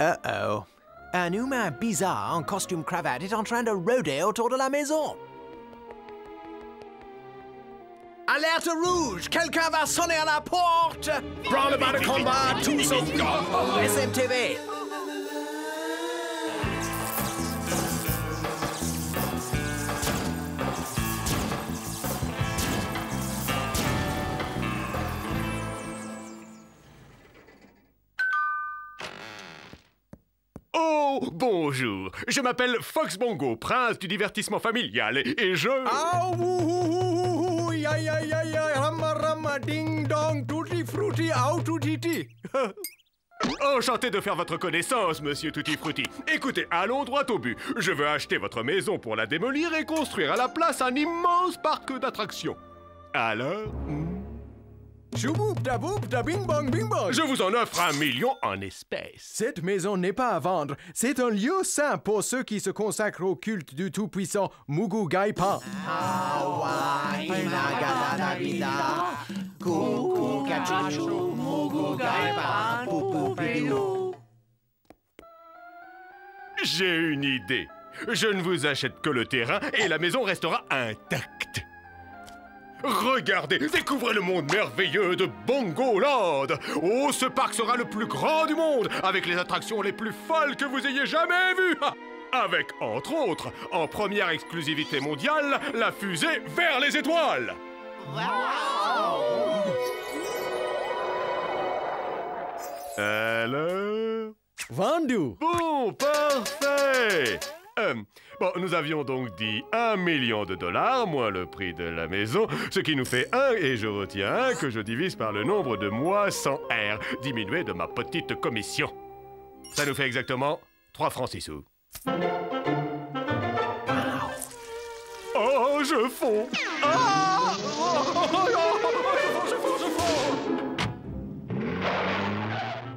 Uh-oh. Un humain bizarre en costume cravate est en train de rôder autour de la maison. Alerte rouge! Quelqu'un va sonner à la porte! Prends le bas de combat, tous au SMTV! Oh, bonjour. Je m'appelle Fox Bongo, prince du divertissement familial, et, je... Ah, ya, ya, rama, rama, ding dong, tutti frutti, tutti. Enchanté de faire votre connaissance, monsieur Tutti Frutti. Écoutez, allons droit au but. Je veux acheter votre maison pour la démolir et construire à la place un immense parc d'attractions. Alors, je vous en offre un million en espèces. Cette maison n'est pas à vendre. C'est un lieu saint pour ceux qui se consacrent au culte du tout-puissant Mugu Gaipa. J'ai une idée. Je ne vous achète que le terrain et la maison restera intacte. Regardez, découvrez le monde merveilleux de Bongoland. Oh, ce parc sera le plus grand du monde, avec les attractions les plus folles que vous ayez jamais vues. Ah, Avec, entre autres, en première exclusivité mondiale, la fusée vers les étoiles. Alors Vendu. Bon, parfait Euh, Bon, nous avions donc dit un million de dollars, moins le prix de la maison, ce qui nous fait un, et je retiens un que je divise par le nombre de mois sans R, diminué de ma petite commission. Ça nous fait exactement 3 francs 6 sous. Oh, je fonds Ah Oh, oh, oh, oh, je fonds, je fonds, je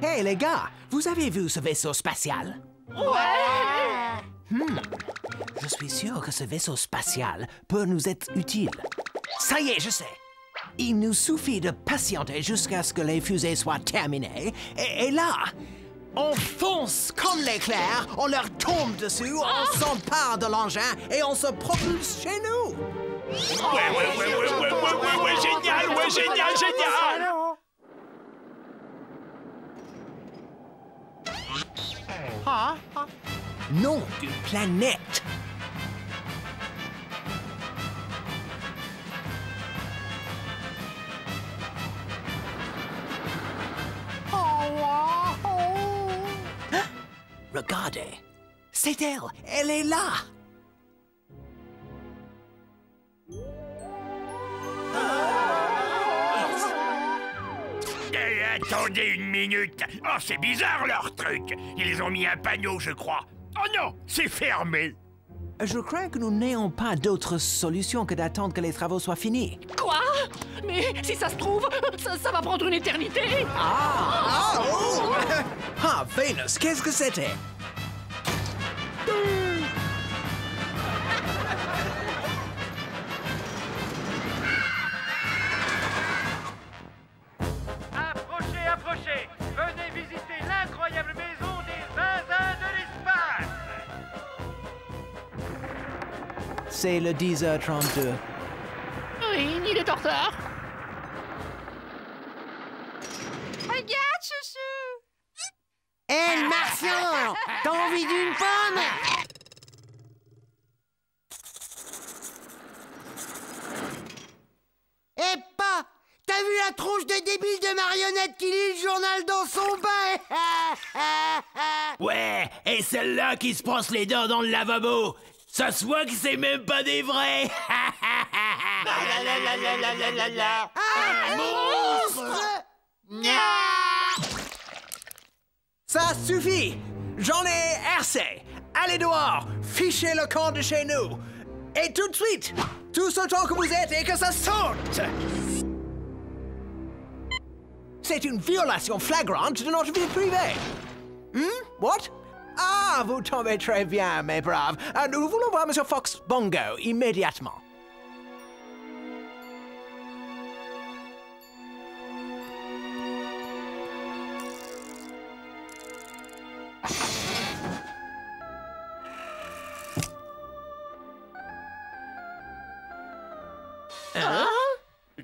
fonds Hé les gars, vous avez vu ce vaisseau spatial? Hmm. Je suis sûr que ce vaisseau spatial peut nous être utile. Ça y est, je sais. Il nous suffit de patienter jusqu'à ce que les fusées soient terminées. Et, et là, on fonce comme l'éclair, on leur tombe dessus, on s'empare de l'engin et on se propulse chez nous. Ouais, ouais, ouais, ouais, ouais, ouais, ouais, ouais, génial, ouais, génial, génial Non, d'une planète. Hein? Regardez, c'est elle, elle est là. Attendez une minute. Oh, c'est bizarre leur truc. Ils ont mis un panneau, je crois. Oh non, c'est fermé. Je crains que nous n'ayons pas d'autre solution que d'attendre que les travaux soient finis. Quoi? Mais si ça se trouve, ça, ça va prendre une éternité Ah, oh! ah Vénus, qu'est-ce que c'était? C'est le 10h32. Oui, il est en retard. Regarde, chouchou Hé, le martien T'as envie d'une pomme? Eh pas T'as vu la tronche de débile de marionnette qui lit le journal dans son bain? Ouais, et celle-là qui se brosse les dents dans le lavabo. Ça se voit que c'est même pas des vrais. Monstre Ça suffit J'en ai assez Allez dehors Fichez le camp de chez nous Et tout de suite Tous autant que vous êtes et que ça saute C'est une violation flagrante de notre vie privée. Hmm? What? Ah, vous tombez très bien, mes braves. Ah, nous voulons voir Monsieur Fox Bongo immédiatement.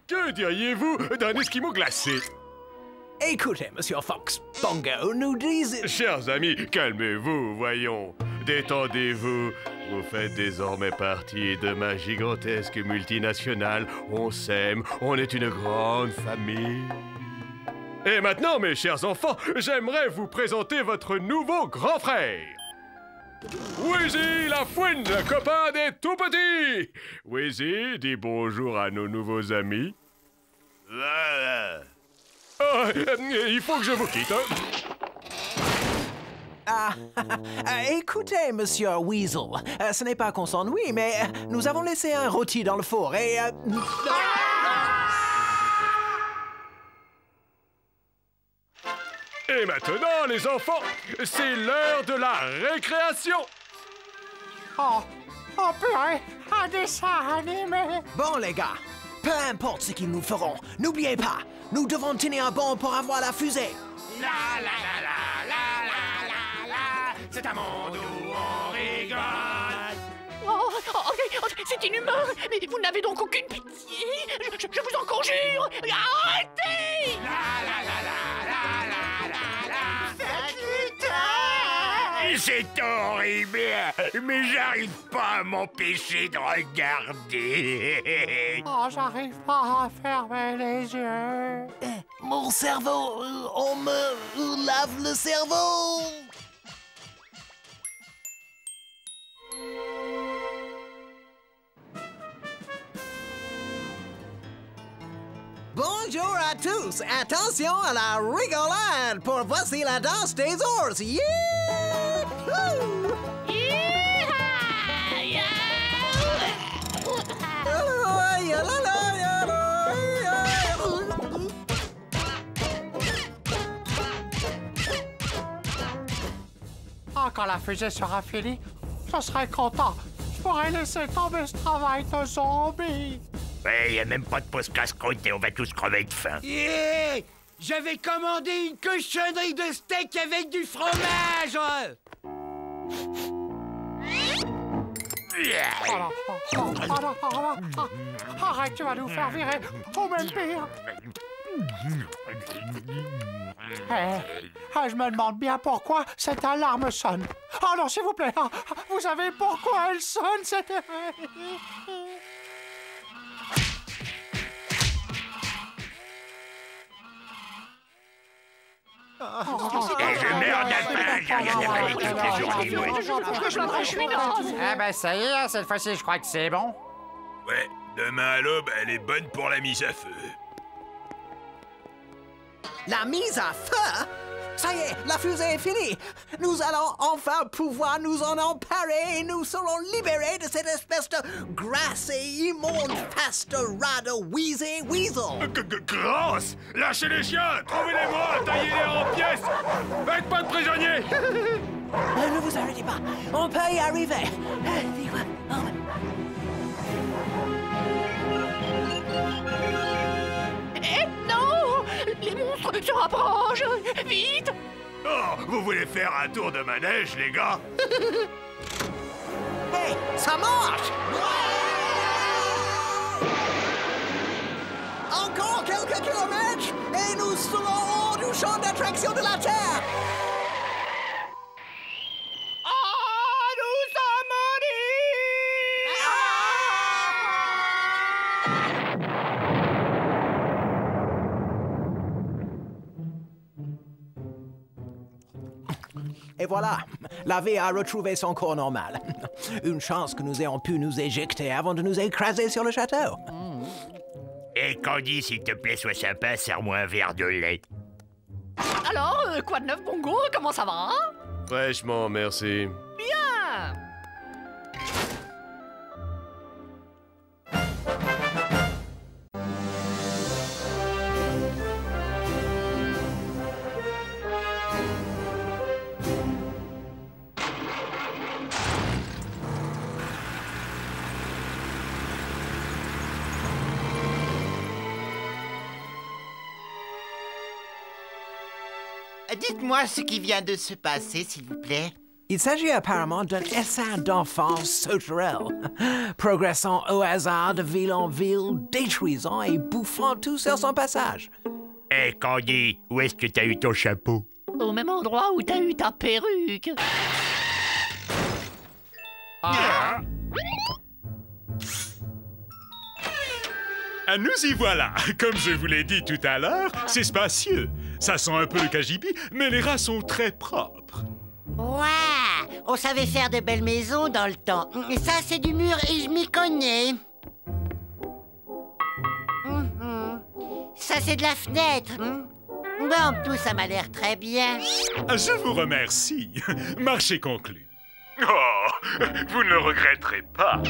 Que diriez-vous d'un esquimau glacé? Écoutez, Monsieur Fox Bongo, nous disent... Chers amis, calmez-vous, voyons. Détendez-vous. Vous faites désormais partie de ma gigantesque multinationale. On s'aime, on est une grande famille. Et maintenant, mes chers enfants, j'aimerais vous présenter votre nouveau grand frère. Wheezy la fouine, le copain des tout petits. Wheezy, dis bonjour à nos nouveaux amis. Ah, euh, il faut que je vous quitte. hein. Ah, ah, écoutez, Monsieur Weasel, euh, ce n'est pas qu'on s'ennuie, mais euh, nous avons laissé un rôti dans le four et... euh, Et maintenant, les enfants, c'est l'heure de la récréation. Oh, oh purée, un dessin animé. Bon, les gars, peu importe ce qu'ils nous feront, n'oubliez pas, nous devons tenir bon pour avoir la fusée. La la la la la la la la, c'est un monde où on rigole. Oh, oh, oh, oh, c'est inhumain Mais vous n'avez donc aucune pitié je, je- je vous en conjure Arrêtez La la la la la la la la. C'est horrible, mais j'arrive pas à m'empêcher de regarder. Oh, j'arrive pas à fermer les yeux. Mon cerveau, euh, on me euh, lave le cerveau. Bonjour à tous. Attention à la rigolade pour voici la danse des ours. Yeah! Ah, quand la fusée sera finie, je serai content. Je pourrai laisser tomber ce travail de zombie. Ouais, y a même pas de pause casse-croûte et on va tous crever de faim. Yeah J'avais commandé une cochonnerie de steak avec du fromage Arrête, tu vas nous faire virer. Ou même pire. Eh, ah, je me demande bien pourquoi cette alarme sonne. Oh non, s'il vous plaît. ah, vous savez pourquoi elle sonne, cette... Et je meurs de faim, j'ai rien avalé toute la journée, moi. Eh ben, ça y est, cette fois-ci, je crois que c'est bon. Ouais, demain à l'aube, elle est bonne pour la mise à feu. La mise à feu Ça y est, la fusée est finie. Nous allons enfin pouvoir nous en emparer et nous serons libérés de cette espèce de grasse et immonde de Wheezy Weasel. G- g- Grâce Lâchez les chiens! Trouvez-les moi Taillez-les en pièces! Faites pas de prisonniers! Euh, Ne vous arrêtez pas, on peut y arriver. Euh, oh, Les monstres se rapprochent. Vite. Oh, vous voulez faire un tour de manège, les gars Hey, ça marche. Encore quelques kilomètres et nous serons hors du champ d'attraction de la Terre. Voilà, la vie a retrouvé son cours normal. Une chance que nous ayons pu nous éjecter avant de nous écraser sur le château. Et Candy, s'il te plaît, sois sympa, serre-moi un verre de lait. Alors, euh, quoi de neuf, Bongo Comment ça va? Fraîchement, merci. Dites-moi ce qui vient de se passer, s'il vous plaît. Il s'agit apparemment d'un essaim d'enfance sauterelle, progressant au hasard de ville en ville, détruisant et bouffant tout sur son passage. Hé, Candy, où est-ce que t'as eu ton chapeau? Au même endroit où t'as eu ta perruque. Ah, nous y voilà. Comme je vous l'ai dit tout à l'heure, c'est spacieux. Ça sent un peu le cagibi, mais les rats sont très propres. Ouais, on savait faire de belles maisons dans le temps. Ça, c'est du mur et je m'y connais. Ça, c'est de la fenêtre. Bon, tout ça m'a l'air très bien. Je vous remercie. Marché conclu. Oh, vous ne le regretterez pas.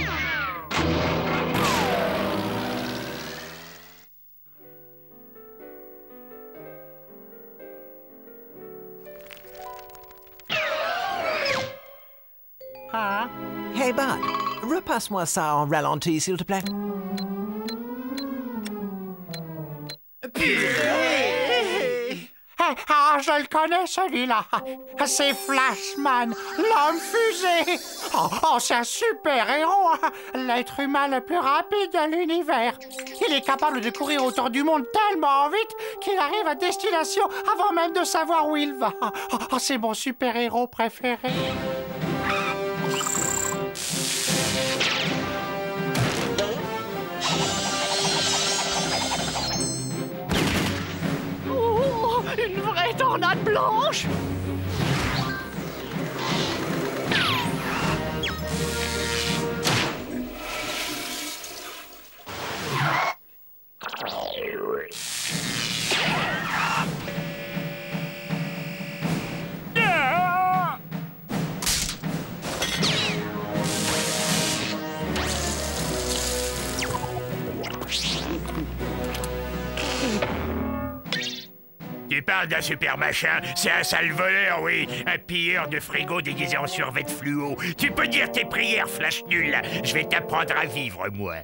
Hey Bud, repasse-moi ça en ralenti, s'il te plaît. Ah, ah, je le connais, celui-là. C'est Flashman, l'homme fusée. Oh, oh, c'est un super-héros. hein. L'être humain le plus rapide de l'univers. Il est capable de courir autour du monde tellement vite qu'il arrive à destination avant même de savoir où il va. Oh, oh, c'est mon super-héros préféré. Cornade Blanche? Parles d'un super machin C'est un sale voleur, oui. Un pilleur de frigo déguisé en survêt fluo. Tu peux dire tes prières, flash nul. Je vais t'apprendre à vivre, moi.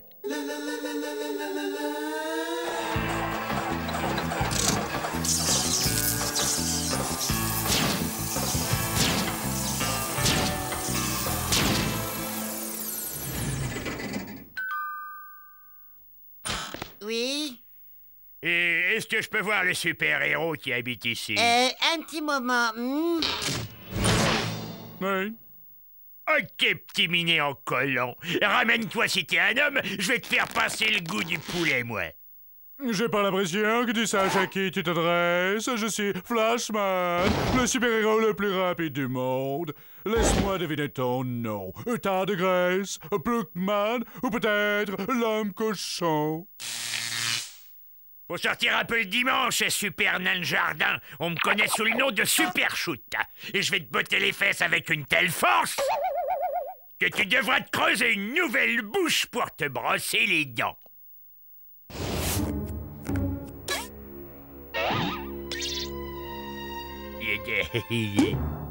Et est-ce que je peux voir le super-héros qui habite ici? Euh, un petit moment. hmm. Oui. Ok, petit minet en collant. Ramène-toi si t'es un homme, je vais te faire passer le goût du poulet, moi. J'ai pas l'impression que tu saches à qui tu t'adresses. Je suis Flashman, le super-héros le plus rapide du monde. Laisse-moi deviner ton nom. Tas de graisse, Ploukman ou peut-être l'homme cochon? Faut sortir un peu le dimanche, Super Nain Jardin. On me connaît sous le nom de Super Shoot. Et je vais te botter les fesses avec une telle force que tu devras te creuser une nouvelle bouche pour te brosser les dents.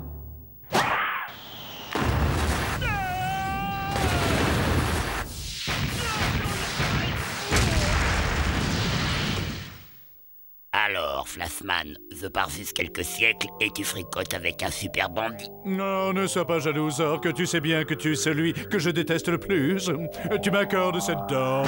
Alors, Flashman, je pars juste quelques siècles et tu fricotes avec un super bandit. Non, ne sois pas jalouse, or que tu sais bien que tu es celui que je déteste le plus. Tu m'accordes cette danse.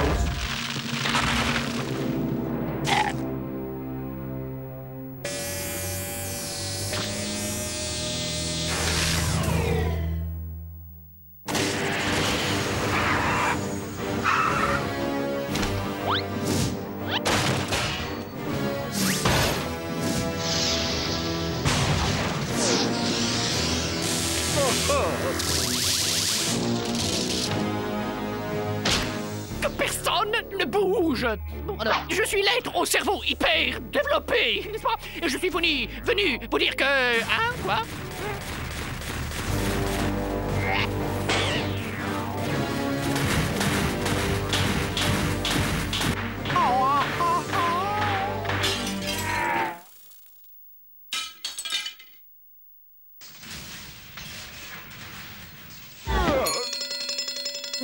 Venu, vous dire que... Hein, quoi?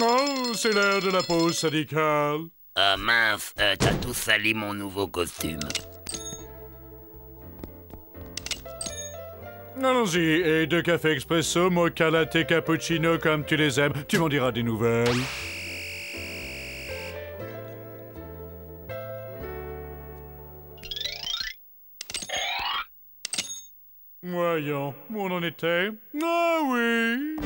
Oh, c'est l'heure de la pause syndicale. Ah mince, euh, t'as tout sali mon nouveau costume. Allons-y, et deux cafés expresso, mocha latte cappuccino comme tu les aimes. Tu m'en diras des nouvelles. Voyons, où on en était? Ah oui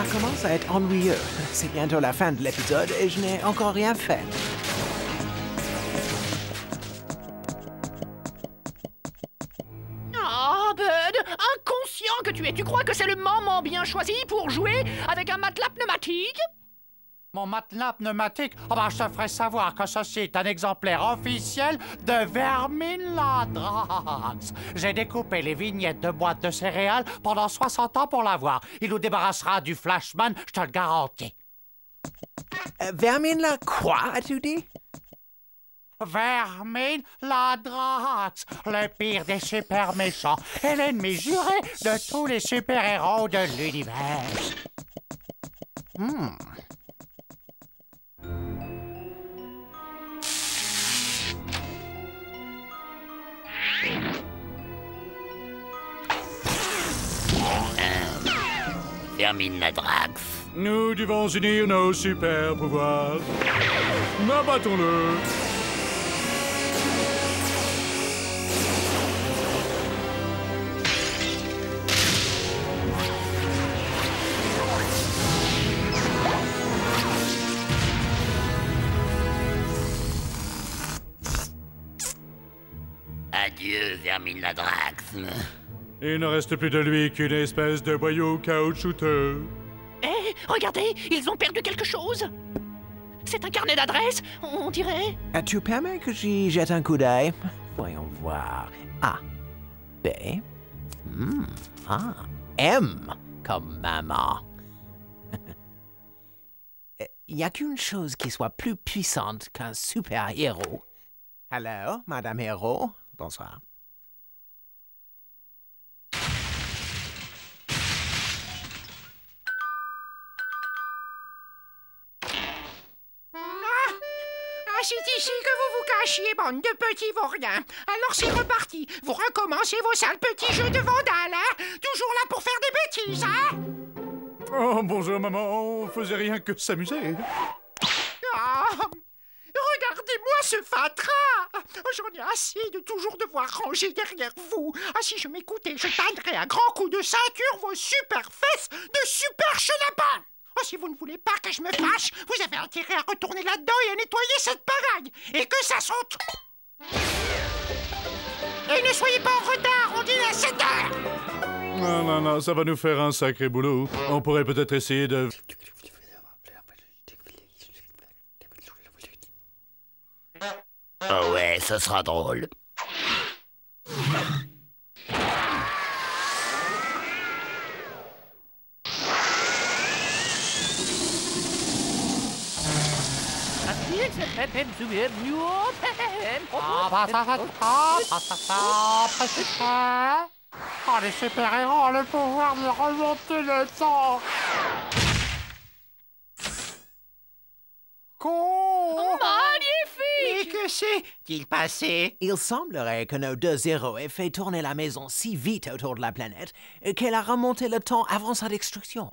Ça commence à être ennuyeux. C'est bientôt la fin de l'épisode et je n'ai encore rien fait. Ah, Bud, inconscient que tu es, tu crois que c'est le moment bien choisi pour jouer avec un matelas pneumatique? Mon matelas pneumatique, oh ben, je te ferai savoir que ceci est un exemplaire officiel de Vermine Ladrax. J'ai découpé les vignettes de boîtes de céréales pendant 60 ans pour l'avoir. Il nous débarrassera du Flashman, je te le garantis. Euh, Vermine la quoi, as-tu dit? Vermine Ladrax, le pire des super méchants et l'ennemi juré de tous les super-héros de l'univers. Hmm. Vermine Madrax. Nous devons unir nos super pouvoirs. Abattons-le Adieu, Vermine Madrax. Il ne reste plus de lui qu'une espèce de boyau caoutchouteux. Eh, regardez, ils ont perdu quelque chose C'est un carnet d'adresses, on dirait Euh, Tu permets que j'y jette un coup d'œil? Voyons voir. A. B. Hmm. A. M. Comme maman. Il n'y a qu'une chose qui soit plus puissante qu'un super-héros. Hello, Madame Héros. Bonsoir. C'est ici que vous vous cachiez, bande de petits vauriens. Alors c'est reparti. Vous recommencez vos sales petits jeux de vandales, hein Toujours là pour faire des bêtises, hein Oh, bonjour maman, on faisait rien que s'amuser. Ah, Regardez-moi ce fatras J'en ai assez de toujours devoir ranger derrière vous. Ah, si je m'écoutais, je tannerais à grands coups de ceinture vos super fesses de super chenapin Oh, si vous ne voulez pas que je me fâche, vous avez intérêt à retourner là-dedans et à nettoyer cette pagaille. Et que ça saute Et ne soyez pas en retard, on dit à 7 heures Non, non, non, ça va nous faire un sacré boulot. On pourrait peut-être essayer de... Oh ouais, ce sera drôle. Oh, les super-héros ont le pouvoir de remonter le temps. Quoi Mais que c'est-il passé Il semblerait que nos deux héros aient fait tourner la maison si vite autour de la planète qu'elle a remonté le temps avant sa destruction.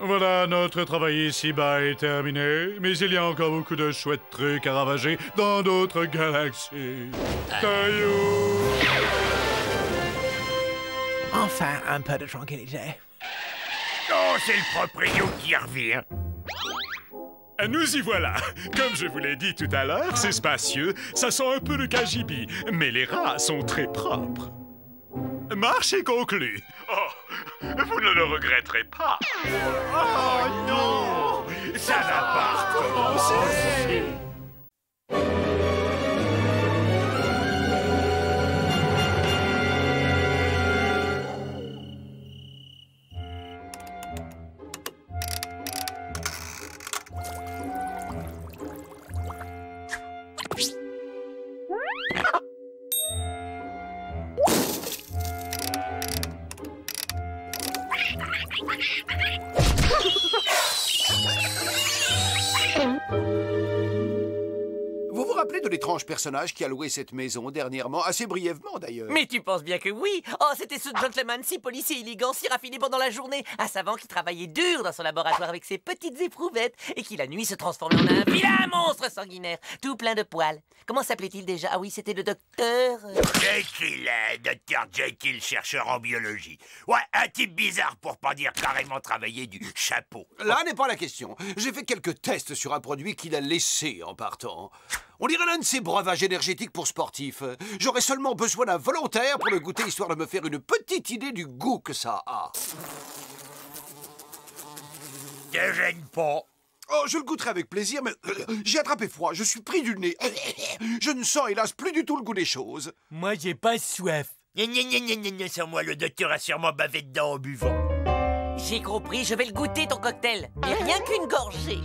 Voilà, notre travail ici-bas est terminé, mais il y a encore beaucoup de chouettes trucs à ravager dans d'autres galaxies. Taillou Enfin, un peu de tranquillité. Oh, c'est le proprio qui revient. Nous y voilà. Comme je vous l'ai dit tout à l'heure, c'est spacieux, ça sent un peu le KGB, mais les rats sont très propres. Marche est. Oh, vous ne le regretterez pas. Oh non Ça n'a pas recommencé étrange personnage qui a loué cette maison dernièrement, assez brièvement d'ailleurs. Mais tu penses bien que oui Oh, c'était ce gentleman si policier élégant, si raffiné pendant la journée, un savant qui travaillait dur dans son laboratoire avec ses petites éprouvettes et qui la nuit se transformait en un vilain monstre sanguinaire, tout plein de poils. Comment s'appelait-il déjà? Ah oui, c'était le docteur... euh, Jekyll, euh, docteur Jekyll, chercheur en biologie. Ouais, un type bizarre pour pas dire carrément travailler du chapeau. Là n'est pas la question. J'ai fait quelques tests sur un produit qu'il a laissé en partant. On dirait l'un de ces breuvages énergétiques pour sportifs. J'aurais seulement besoin d'un volontaire pour le goûter, histoire de me faire une petite idée du goût que ça a. Te gêne pas. Oh, je le goûterai avec plaisir, mais euh, j'ai attrapé froid, je suis pris du nez. Je ne sens hélas plus du tout le goût des choses. Moi, j'ai pas soif. Gna gna gna Sans moi, le docteur a sûrement bavé dedans en buvant. J'ai compris, je vais le goûter ton cocktail. Mais rien qu'une gorgée.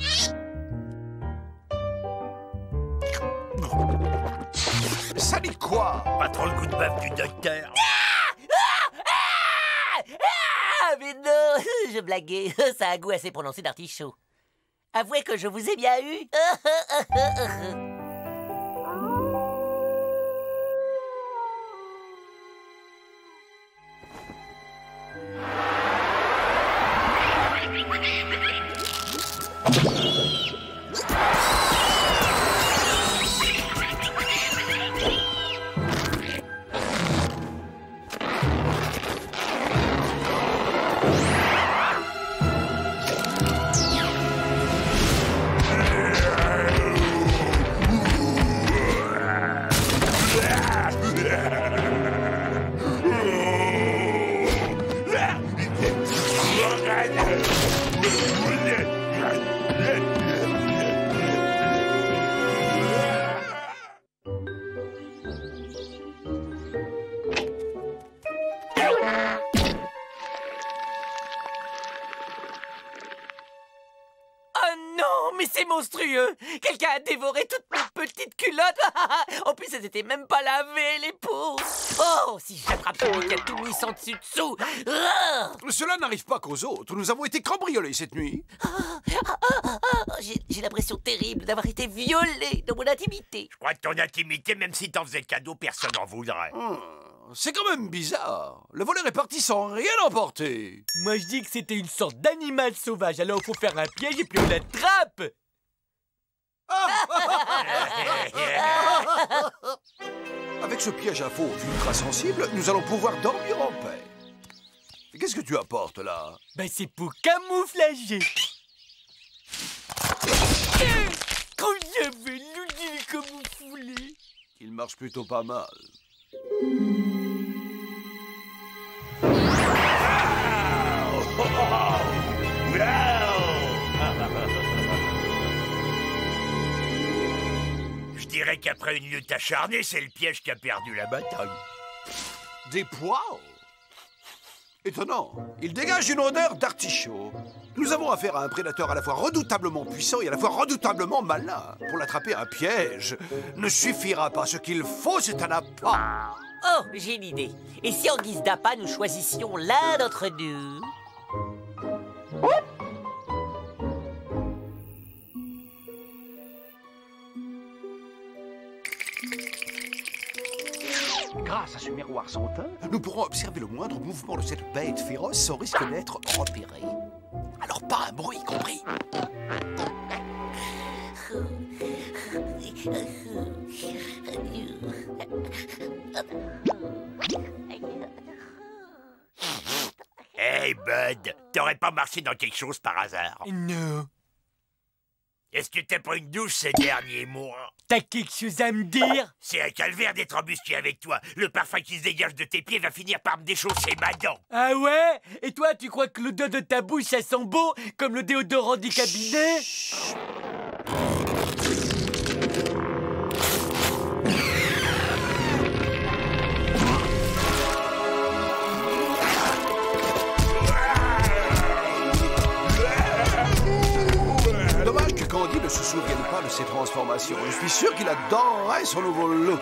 Ça dit quoi Pas trop le goût de bave du docteur. Ah, mais non, je blaguais. Ça a un goût assez prononcé d'artichaut. Avouez que je vous ai bien eu. a dévoré toutes mes petites culottes En plus, elles étaient même pas lavées, les pauvres Oh, si j'attrape celui qui a tout mis sans dessus-dessous Ah Cela n'arrive pas qu'aux autres. Nous avons été cambriolés cette nuit. Oh, J'ai j'ai l'impression terrible d'avoir été violée dans mon intimité. Je crois que ton intimité, même si t'en faisais cadeau, personne n'en voudrait. Hmm, C'est quand même bizarre. Le voleur est parti sans rien emporter. Moi, je dis que c'était une sorte d'animal sauvage, alors il faut faire un piège et puis on l'attrape Avec ce piège à faux ultra sensible, nous allons pouvoir dormir en paix. Qu'est-ce que tu apportes là? Ben, c'est pour camouflager Quand j'avais l'outil camouflé Il marche plutôt pas mal. Je dirais qu'après une lutte acharnée, c'est le piège qui a perdu la bataille. Des pois Étonnant. Il dégage une odeur d'artichaut. Nous avons affaire à un prédateur à la fois redoutablement puissant et à la fois redoutablement malin. Pour l'attraper, un piège ne suffira pas. Ce qu'il faut, c'est un appât. Oh, j'ai une idée. Et si en guise d'appât, nous choisissions l'un d'entre nous? Grâce à ce miroir sans teint, nous pourrons observer le moindre mouvement de cette bête féroce sans risque d'être repéré. Alors pas un bruit compris. Hey, Bud, t'aurais pas marché dans quelque chose par hasard Non. Est-ce que t'as pris une douche ces derniers mois T'as quelque chose à me dire? C'est un calvaire d'être embusqué avec toi. Le parfum qui se dégage de tes pieds va finir par me déchausser ma dent. Ah ouais? Et toi, tu crois que l'odeur de ta bouche, ça sent beau Comme le déodorant du cabinet? se souvienne pas de ses transformations. Je suis sûr qu'il adorerait son nouveau look.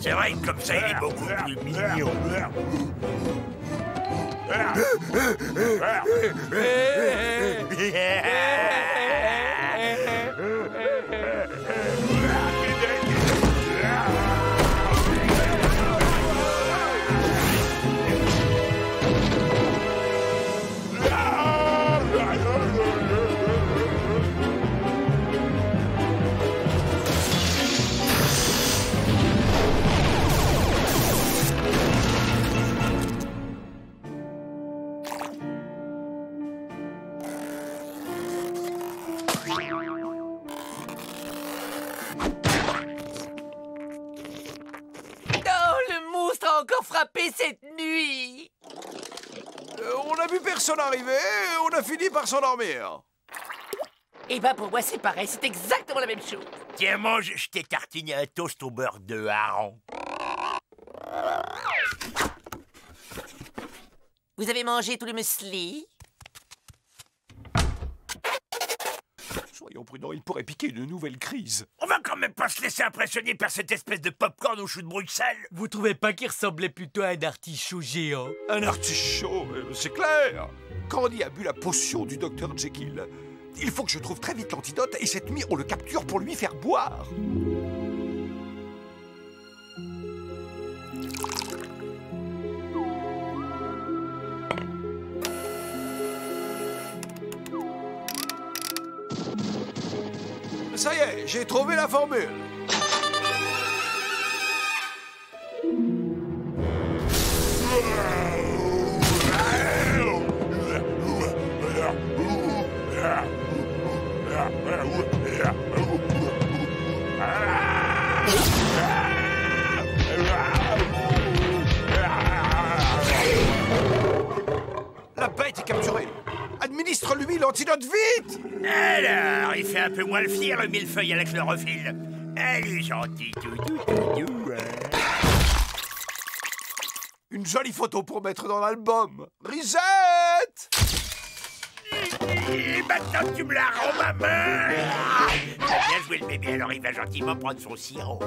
C'est vrai, comme ça, il est beaucoup plus mignon. Oh, s'endormir. Eh ben, pour moi, c'est pareil, c'est exactement la même chose. Tiens, mange, je t'ai tartiné un toast au beurre de hareng. Vous avez mangé tout le muesli? Soyons prudents, il pourrait piquer une nouvelle crise. On va quand même pas se laisser impressionner par cette espèce de popcorn au chou de Bruxelles. Vous trouvez pas qu'il ressemblait plutôt à un artichaut géant? Un artichaut, euh, c'est clair. Candy a bu la potion du docteur Jekyll. Il faut que je trouve très vite l'antidote et cette nuit on le capture pour lui faire boire. Ça y est, j'ai trouvé la formule. Administre-lui l'antidote vite Alors, il fait un peu moins le fier, le millefeuille à la chlorophylle. Elle est gentille, tout, tout, tout, tout, hein. Une jolie photo pour mettre dans l'album. Risette Et maintenant, tu me la rends, ma main Ah, bien joué le bébé, alors il va gentiment prendre son sirop.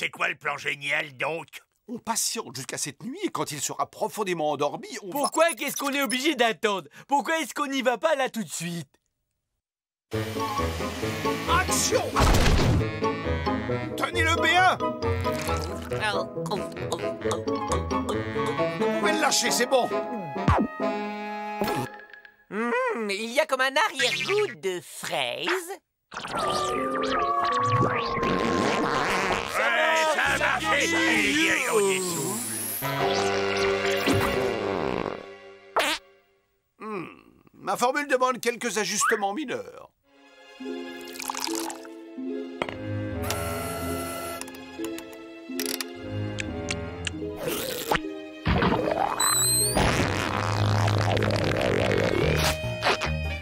C'est quoi le plan génial, donc? On patiente jusqu'à cette nuit et quand il sera profondément endormi, on Pourquoi qu'est-ce qu'on est obligé d'attendre? Pourquoi est-ce qu'on n'y va pas là tout de suite? Va... Action Tenez-le bien Vous pouvez le lâcher, c'est bon. Hum, il y a comme un arrière-goût de fraise. Hmm, Ma formule demande quelques ajustements mineurs.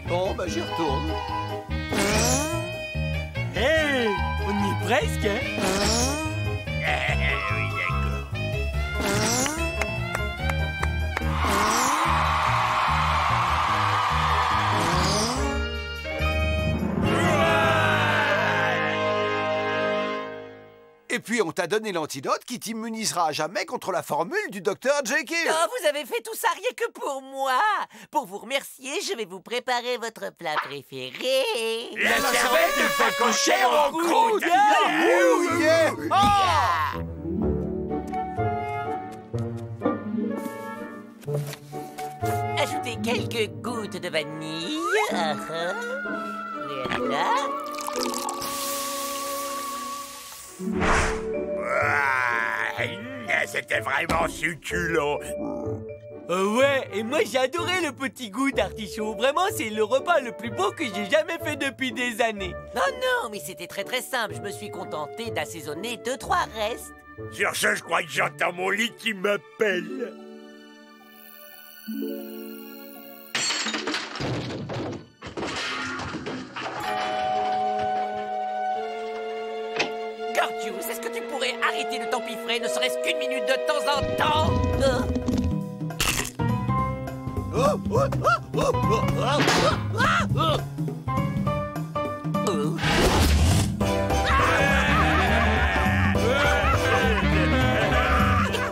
Bon, bah j'y retourne. Hé On y est presque, hein? D'accord. Et puis on t'a donné l'antidote qui t'immunisera à jamais contre la formule du docteur Jekyll. Oh, vous avez fait tout ça rien que pour moi. Pour vous remercier, je vais vous préparer votre plat préféré. La cervelle de facochère en croûte yeah. Ah Ajoutez quelques gouttes de vanille. Ah, ah. Voilà. Ah, C'était vraiment succulent. Euh, ouais, et moi j'ai adoré le petit goût d'artichaut. Vraiment, c'est le repas le plus beau que j'ai jamais fait depuis des années. Non, non, mais c'était très très simple. Je me suis contenté d'assaisonner deux, trois restes. Sur ce, je crois que j'entends mon lit qui m'appelle. Arrêter le tempifrais, ne serait-ce qu'une minute de temps en temps.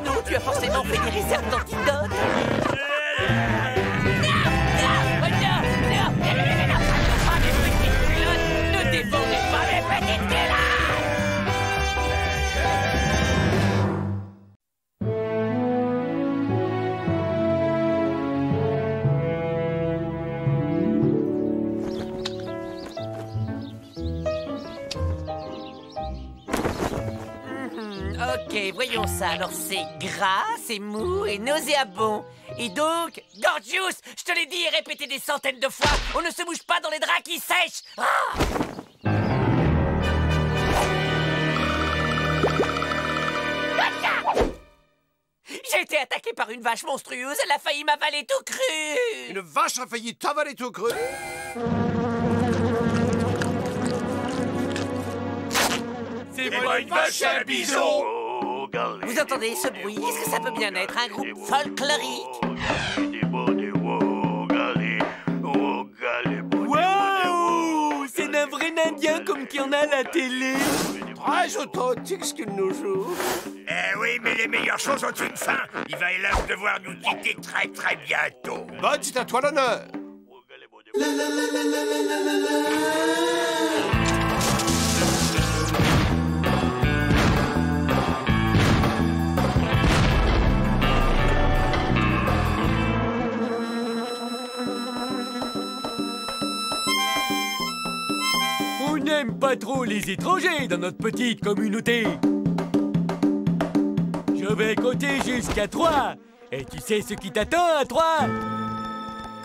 Non, tu as forcément fait des réserves d'antidote voyons ça. Alors c'est gras, c'est mou et nauséabond. Et donc, Gorgius, je te l'ai dit et répété des centaines de fois, on ne se bouge pas dans les draps qui sèchent. Ah J'ai été attaqué par une vache monstrueuse, elle a failli m'avaler tout cru. Une vache a failli t'avaler tout cru C'est moi une vache et un bison Vous entendez ce bruit? Est-ce que ça peut bien être un groupe folklorique? Waouh C'est un vrai Indien comme qu'il y en a à la télé. Très authentique ce qu'il nous joue. Eh oui, mais les meilleures choses ont une fin. Il va hélas devoir nous quitter très très bientôt. Bah, c'est à toi l'honneur. On n'aime pas trop les étrangers dans notre petite communauté. Je vais compter jusqu'à trois. Et tu sais ce qui t'attend à trois?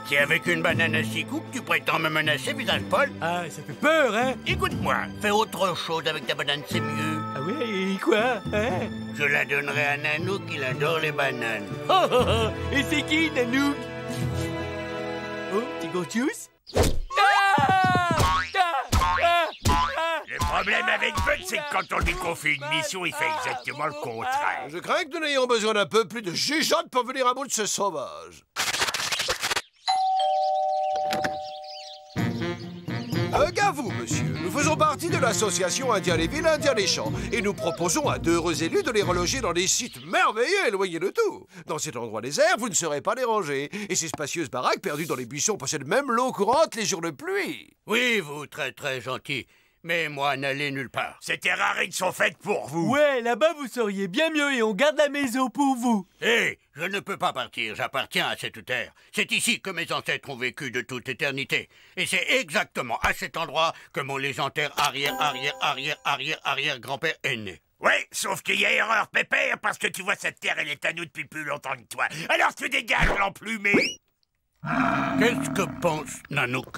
C'est avec une banane à six coups que tu prétends me menacer, visage Paul Ah, ça fait peur, hein? Écoute-moi, fais autre chose avec ta banane, c'est mieux. Ah ouais, et quoi hein? Je la donnerai à Nanook, il adore les bananes. Oh, oh, oh Et c'est qui, Nanook Oh, petit Gorgius avec Bud, c'est que quand on lui confie une mission, il fait exactement le contraire. Je crains que nous n'ayons besoin d'un peu plus de jugeote pour venir à bout de ce sauvage. Un gars, vous, monsieur. Nous faisons partie de l'association Indien les villes, Indien les champs. Et nous proposons à deux heureux élus de les reloger dans des sites merveilleux éloignés de tout. Dans cet endroit désert, vous ne serez pas dérangés. Et ces spacieuses baraques perdues dans les buissons possèdent même l'eau courante les jours de pluie. Oui, vous, très très gentil. Mais moi, n'allez nulle part. Ces terrarides sont faites pour vous. Ouais, là-bas vous seriez bien mieux et on garde la maison pour vous. Hé, je ne peux pas partir, j'appartiens à cette terre. C'est ici que mes ancêtres ont vécu de toute éternité. Et c'est exactement à cet endroit que mon légendaire arrière, arrière, arrière, arrière, arrière grand-père est né. Ouais, sauf qu'il y a erreur, Pépère, parce que tu vois, cette terre, elle est à nous depuis plus longtemps que toi. Alors tu dégages, l'emplumé Qu'est-ce que pense Nanook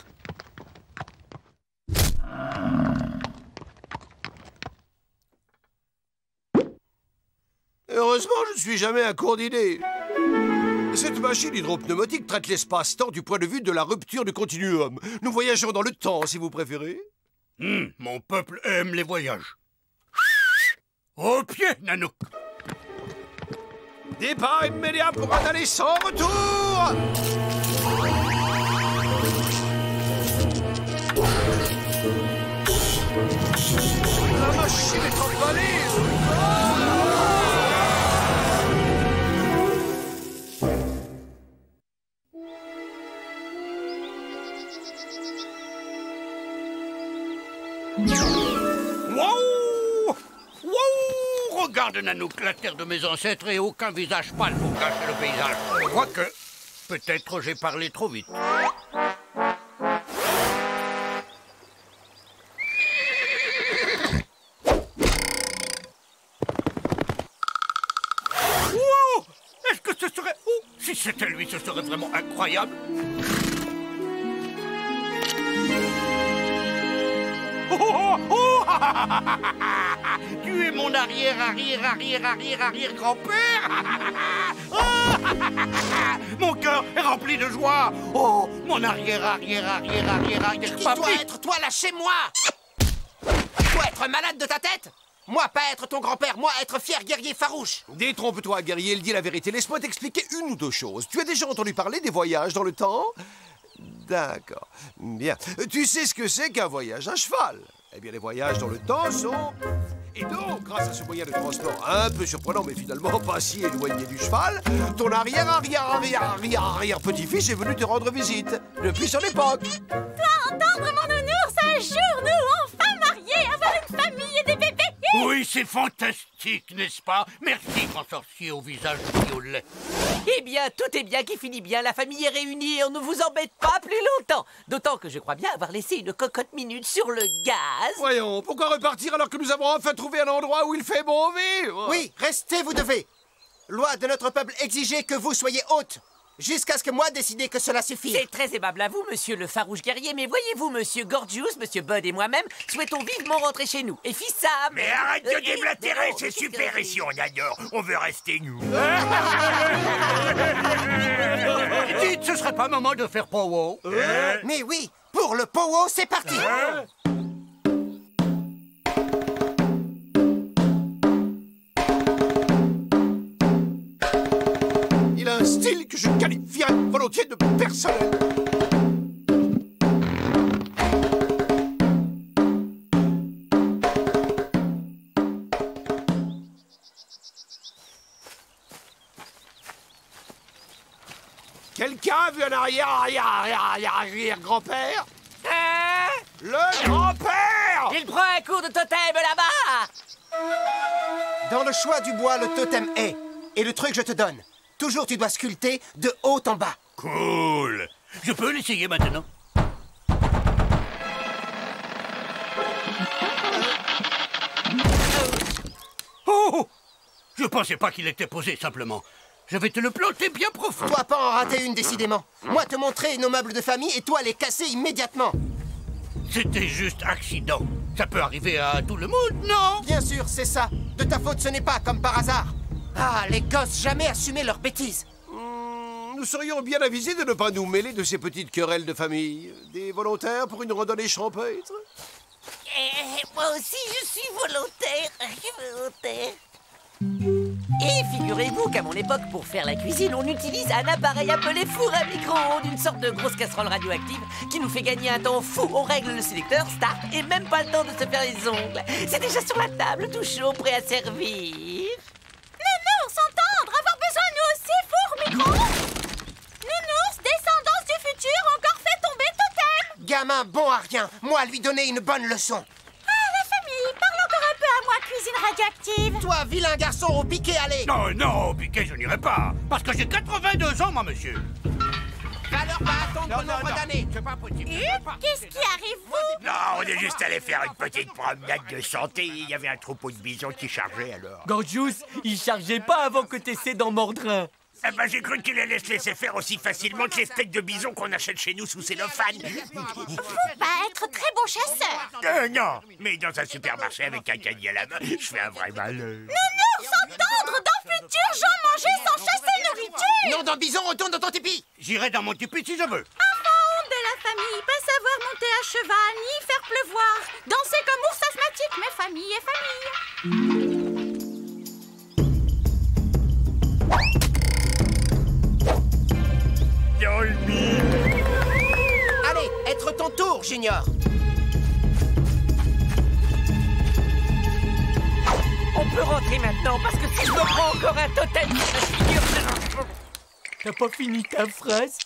Heureusement, je ne suis jamais à court d'idées. Cette machine hydropneumatique traite l'espace-temps du point de vue de la rupture du continuum. Nous voyageons dans le temps, si vous préférez. Hmm, mon peuple aime les voyages. Au pied, Nanook Départ immédiat pour un aller sans retour La machine est en Waouh Regarde, Nanook, la terre de mes ancêtres et aucun visage pâle pour cacher le paysage. Quoique, peut-être j'ai parlé trop vite. Serait vraiment incroyable. Oh, oh, oh, Tu es mon arrière, arrière, arrière, arrière, arrière grand-père Mon cœur est rempli de joie Oh, mon arrière, arrière, arrière, arrière, arrière Qui doit être toi, lâchez-moi Toi être malade de ta tête Moi pas être ton grand-père, moi être fier guerrier farouche Détrompe-toi, guerrier, il dit la vérité. Laisse-moi t'expliquer une ou deux choses. Tu as déjà entendu parler des voyages dans le temps? D'accord. Bien. Tu sais ce que c'est qu'un voyage à cheval? Eh bien, les voyages dans le temps sont... Et donc, grâce à ce moyen de transport un peu surprenant, mais finalement pas si éloigné du cheval, ton arrière, arrière, arrière, arrière, arrière petit-fils est venu te rendre visite. Depuis son époque. Toi, entendre mon nounours un jour, nous, enfin Oui, c'est fantastique, n'est-ce pas? Merci, grand sorcier au visage violet. Eh bien, tout est bien qui finit bien. La famille est réunie et on ne vous embête pas plus longtemps. D'autant que je crois bien avoir laissé une cocotte minute sur le gaz. Voyons, pourquoi repartir alors que nous avons enfin trouvé un endroit où il fait bon vivre? Oui, restez, vous devez Loi de notre peuple exigeait que vous soyez hôte Jusqu'à ce que moi décide que cela suffit C'est très aimable à vous, monsieur le farouche guerrier, mais voyez-vous, monsieur Gorgius, monsieur Bud et moi-même souhaitons vivement rentrer chez nous. Et fils Sam Mais arrête de Euh, déblatérer, c'est super ici, on adore. On veut rester nous. Dites, ce serait pas moment de faire powo Mais oui, pour le powo, c'est parti Il a un style que je qualifierais volontiers de personnel. Quelqu'un a vu un arrière, arrière, arrière, arrière, arrière grand-père? Hein? Le grand-père Il prend un coup de totem là-bas Dans le choix du bois, le totem est. Et le truc, je te donne. Toujours, tu dois sculpter de haut en bas. Cool. Je peux l'essayer maintenant Oh Je pensais pas qu'il était posé, simplement. Je vais te le planter bien profond. Toi, pas en rater une, décidément. Moi, te montrer nos meubles de famille et toi, les casser immédiatement. C'était juste accident. Ça peut arriver à tout le monde, non? Bien sûr, c'est ça. De ta faute, ce n'est pas comme par hasard. Ah, les gosses, jamais assumer leurs bêtises. Hmm, Nous serions bien avisés de ne pas nous mêler de ces petites querelles de famille. Des volontaires pour une randonnée champêtre? Eh, Moi aussi, je suis volontaire. volontaire. Et figurez-vous qu'à mon époque, pour faire la cuisine, on utilise un appareil appelé four à micro-ondes, une sorte de grosse casserole radioactive qui nous fait gagner un temps fou. On règle le sélecteur, start, et même pas le temps de se faire les ongles. C'est déjà sur la table, tout chaud, prêt à servir. Nounours, descendance du futur, encore fait tomber totem Gamin bon à rien. Moi, lui donner une bonne leçon. Ah, la famille, parle encore un peu à moi, cuisine radioactive Toi, vilain garçon au piqué, allez Non, non, au piquet, je n'irai pas. Parce que j'ai 82 ans, moi, monsieur. Va leur pas attendre nombre d'années. C'est pas possible. Qu'est-ce qui arrive, vous Non, on est juste allé faire une petite promenade de santé. Il y avait un troupeau de bisons qui chargeait alors. Gorgius, il chargeait pas avant que t'essaies d'en mordre un. Eh ben, j'ai cru qu'il allait se laisser faire aussi facilement que les steaks de bison qu'on achète chez nous sous cellophane. Faut pas être très bon chasseur Euh, non, mais dans un supermarché avec un caddie à la main, je fais un vrai malheur. Nounours, entendre, dans futur, j'en mangeais sans chasser nourriture Non, dans bison, retourne dans ton tipi J'irai dans mon tipi si je veux. Enfant de la famille, pas savoir monter à cheval, ni faire pleuvoir Danser comme ours asthmatique, mais famille est famille tour, Junior. On peut rentrer maintenant, parce que si je me prends encore un totem sur la figure, T'as pas fini ta phrase?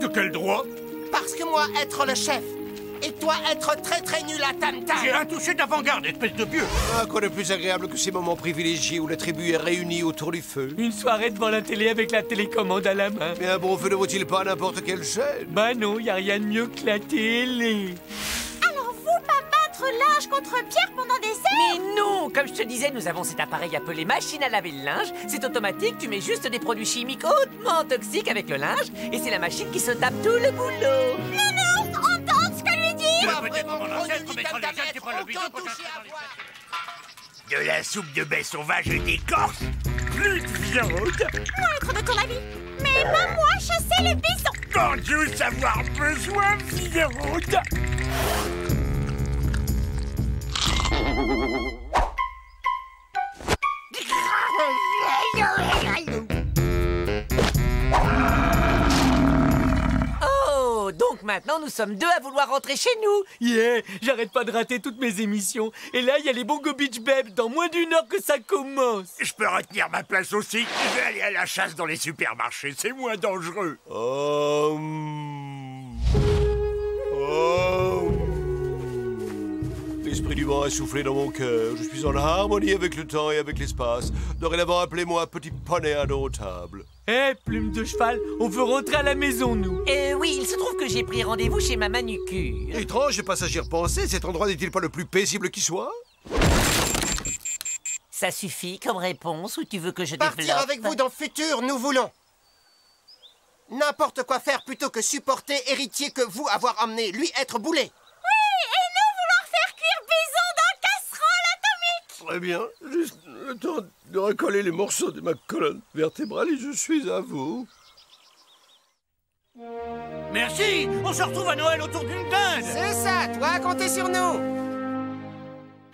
De quel droit? Parce que moi, être le chef, toi, être très très nul à tam-tam. J'ai un toucher d'avant-garde, espèce de vieux. Ah, quoi de plus agréable que ces moments privilégiés où la tribu est réunie autour du feu Une soirée devant la télé avec la télécommande à la main. Mais un bon feu ne vaut-il pas n'importe quelle chaîne Bah non, y a rien de mieux que la télé. Alors vous, pas battre linge contre Pierre pendant des heures? Mais non Comme je te disais, nous avons cet appareil appelé machine à laver le linge. C'est automatique, tu mets juste des produits chimiques hautement toxiques avec le linge, et c'est la machine qui se tape tout le boulot. Nounours, on De la soupe de baie sauvage d'écorce Plus de viande. Moindre de ton avis Mais pas moi, chasser les bisons Quand veux avoir besoin de viande maintenant, nous sommes deux à vouloir rentrer chez nous Yeah J'arrête pas de rater toutes mes émissions. Et là, il y a les Bongo Beach Babes dans moins d'une heure que ça commence. Je peux retenir ma place aussi Je vais aller à la chasse dans les supermarchés, c'est moins dangereux Oh. Oh. L'esprit du vent a soufflé dans mon cœur. Je suis en harmonie avec le temps et avec l'espace. Dorénavant, appelez-moi petit poney indomptable. Eh, plume de cheval, on veut rentrer à la maison, nous. Euh, oui, il se trouve que j'ai pris rendez-vous chez ma manucure. Étrange, et passager pensé, cet endroit n'est-il pas le plus paisible qui soit? Ça suffit comme réponse ou tu veux que je Partir développe avec vous dans le futur, nous voulons. N'importe quoi faire plutôt que supporter héritier que vous avoir emmené, lui être boulé. Oui, et nous vouloir faire cuire bison dans casserole atomique Très bien. Juste le temps de recoller les morceaux de ma colonne vertébrale et je suis à vous. Merci On se retrouve à Noël autour d'une dinde C'est ça, toi, comptez sur nous.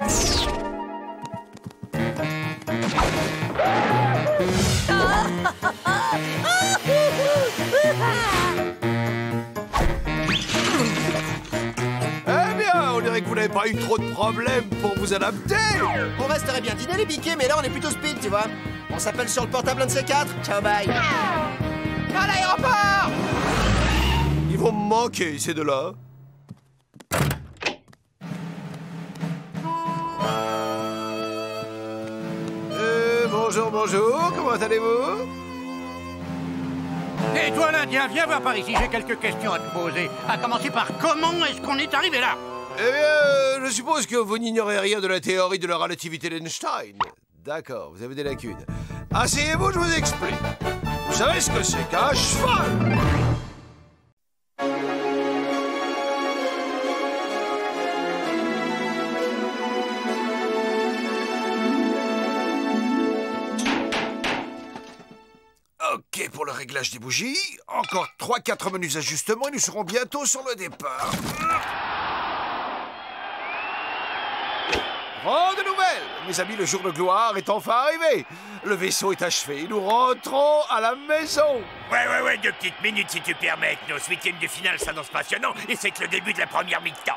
pas eu trop de problèmes pour vous adapter. On resterait bien dîner les piquets, mais là on est plutôt speed, tu vois. On s'appelle sur le portable un de ces quatre. Ciao, bye. À l'aéroport Ils vont me manquer, ces deux-là. Euh, bonjour, bonjour, comment allez-vous? Et toi, l'Indien, viens voir par ici, j'ai quelques questions à te poser. À commencer par comment est-ce qu'on est arrivé là? Eh bien, euh, je suppose que vous n'ignorez rien de la théorie de la relativité d'Einstein. D'accord, vous avez des lacunes. Asseyez-vous, je vous explique. Vous savez ce que c'est qu'un cheval? Ok pour le réglage des bougies. Encore 3-4 menus ajustements et nous serons bientôt sur le départ. Grande nouvelle Mes amis, le jour de gloire est enfin arrivé Le vaisseau est achevé, nous rentrons à la maison Ouais, ouais, ouais, deux petites minutes si tu permets, nos huitièmes de finale s'annoncent passionnants et c'est que le début de la première mi-temps.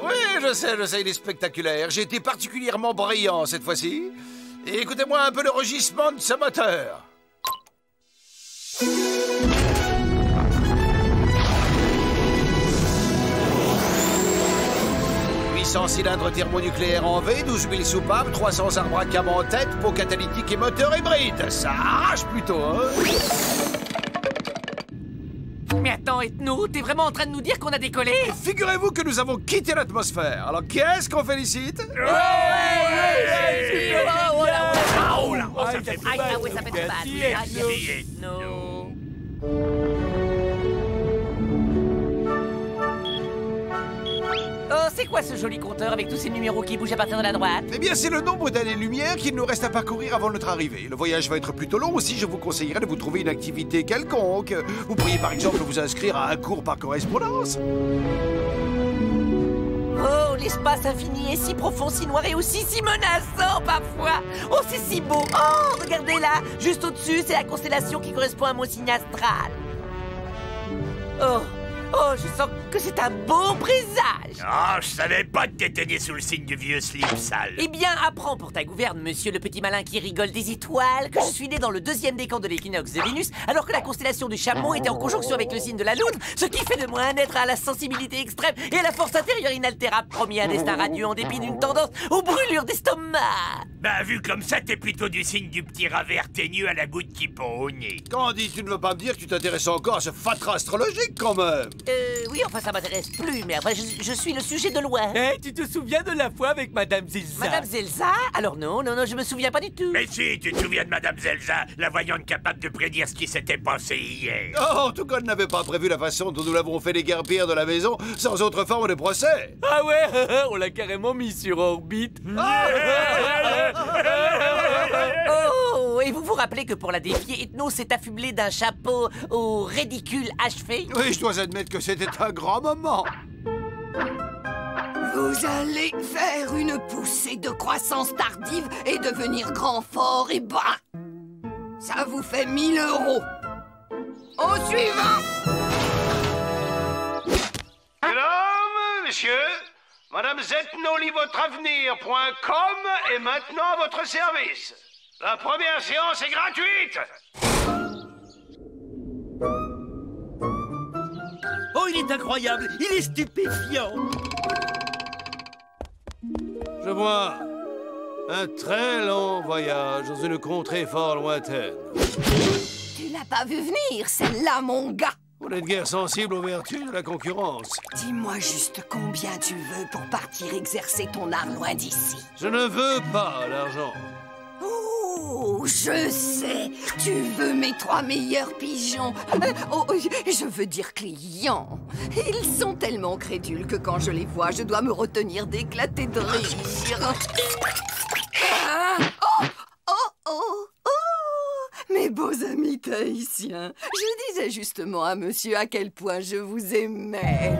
Oui, je sais, je sais, il est spectaculaire. J'ai été particulièrement brillant cette fois-ci. Écoutez-moi un peu le rugissement de ce moteur. 800 cylindres thermonucléaires en V, 12 000 soupapes, 300 arbres à cam en tête, pot catalytique et moteur hybride. Ça arrache plutôt, hein. Mais attends, Ethno, t'es vraiment en train de nous dire qu'on a décollé? Figurez-vous que nous avons quitté l'atmosphère. Alors qui est-ce qu'on félicite? Oh là, ah, ah ouais, ça fait mal. Ah, c'est quoi ce joli compteur avec tous ces numéros qui bougent à partir de la droite? Eh bien, c'est le nombre d'années-lumière qu'il nous reste à parcourir avant notre arrivée. Le voyage va être plutôt long aussi, je vous conseillerais de vous trouver une activité quelconque. Vous pourriez par exemple vous inscrire à un cours par correspondance. Oh, l'espace infini est si profond, si noir et aussi si menaçant parfois. Oh, c'est si beau. Oh, regardez là, juste au-dessus, c'est la constellation qui correspond à mon signe astral. Oh, oh, je sens que c'est un beau présage. Oh, je savais pas que t'étais né sous le signe du vieux slip sale. Eh bien, apprends pour ta gouverne, monsieur le petit malin qui rigole des étoiles, que je suis né dans le deuxième décan de l'équinoxe de Vénus, alors que la constellation du chameau était en conjonction avec le signe de la loutre, ce qui fait de moi un être à la sensibilité extrême et à la force intérieure inaltérable, promis un destin radieux en dépit d'une tendance aux brûlures d'estomac. Bah, vu comme ça, t'es plutôt du signe du petit rat vert teigneux à la goutte qui pend au nez. Candy, tu ne veux pas me dire que tu t'intéresses encore à ce fatras astrologique quand même? Euh, oui, enfin, ça m'intéresse plus, mais après, je, je suis le sujet de loin. Eh, tu te souviens de la fois avec Madame Zelza? Madame Zelza? Alors non, non, non, je me souviens pas du tout. Mais si, tu te souviens de Madame Zelza, la voyante capable de prédire ce qui s'était passé hier. Oh, en tout cas, elle n'avait pas prévu la façon dont nous l'avons fait déguerpir de la maison sans autre forme de procès. Ah ouais, on l'a carrément mis sur orbite. Oh, et vous vous rappelez que pour la défier, Ethno s'est affublé d'un chapeau au ridicule achevé? Oui, je dois admettre que c'était un grand moment. Vous allez faire une poussée de croissance tardive et devenir grand, fort et bas. Ça vous fait 1000 euros. Au suivant Mesdames, messieurs, Madame Zetnolivotravenir.com est maintenant à votre service. La première séance est gratuite. Est incroyable Il est stupéfiant Je vois un très long voyage dans une contrée fort lointaine. Tu l'as pas vu venir, celle-là, mon gars Vous n'êtes guère sensible aux vertus de la concurrence. Dis-moi juste combien tu veux pour partir exercer ton art loin d'ici. Je ne veux pas l'argent. Oh, je sais. Tu veux mes trois meilleurs pigeons. Euh, Oh, je veux dire clients. Ils sont tellement crédules que quand je les vois, je dois me retenir d'éclater de rire. Ah, Oh, oh, oh, oh. Mes beaux amis tahitiens. Je disais justement à monsieur à quel point je vous aimais.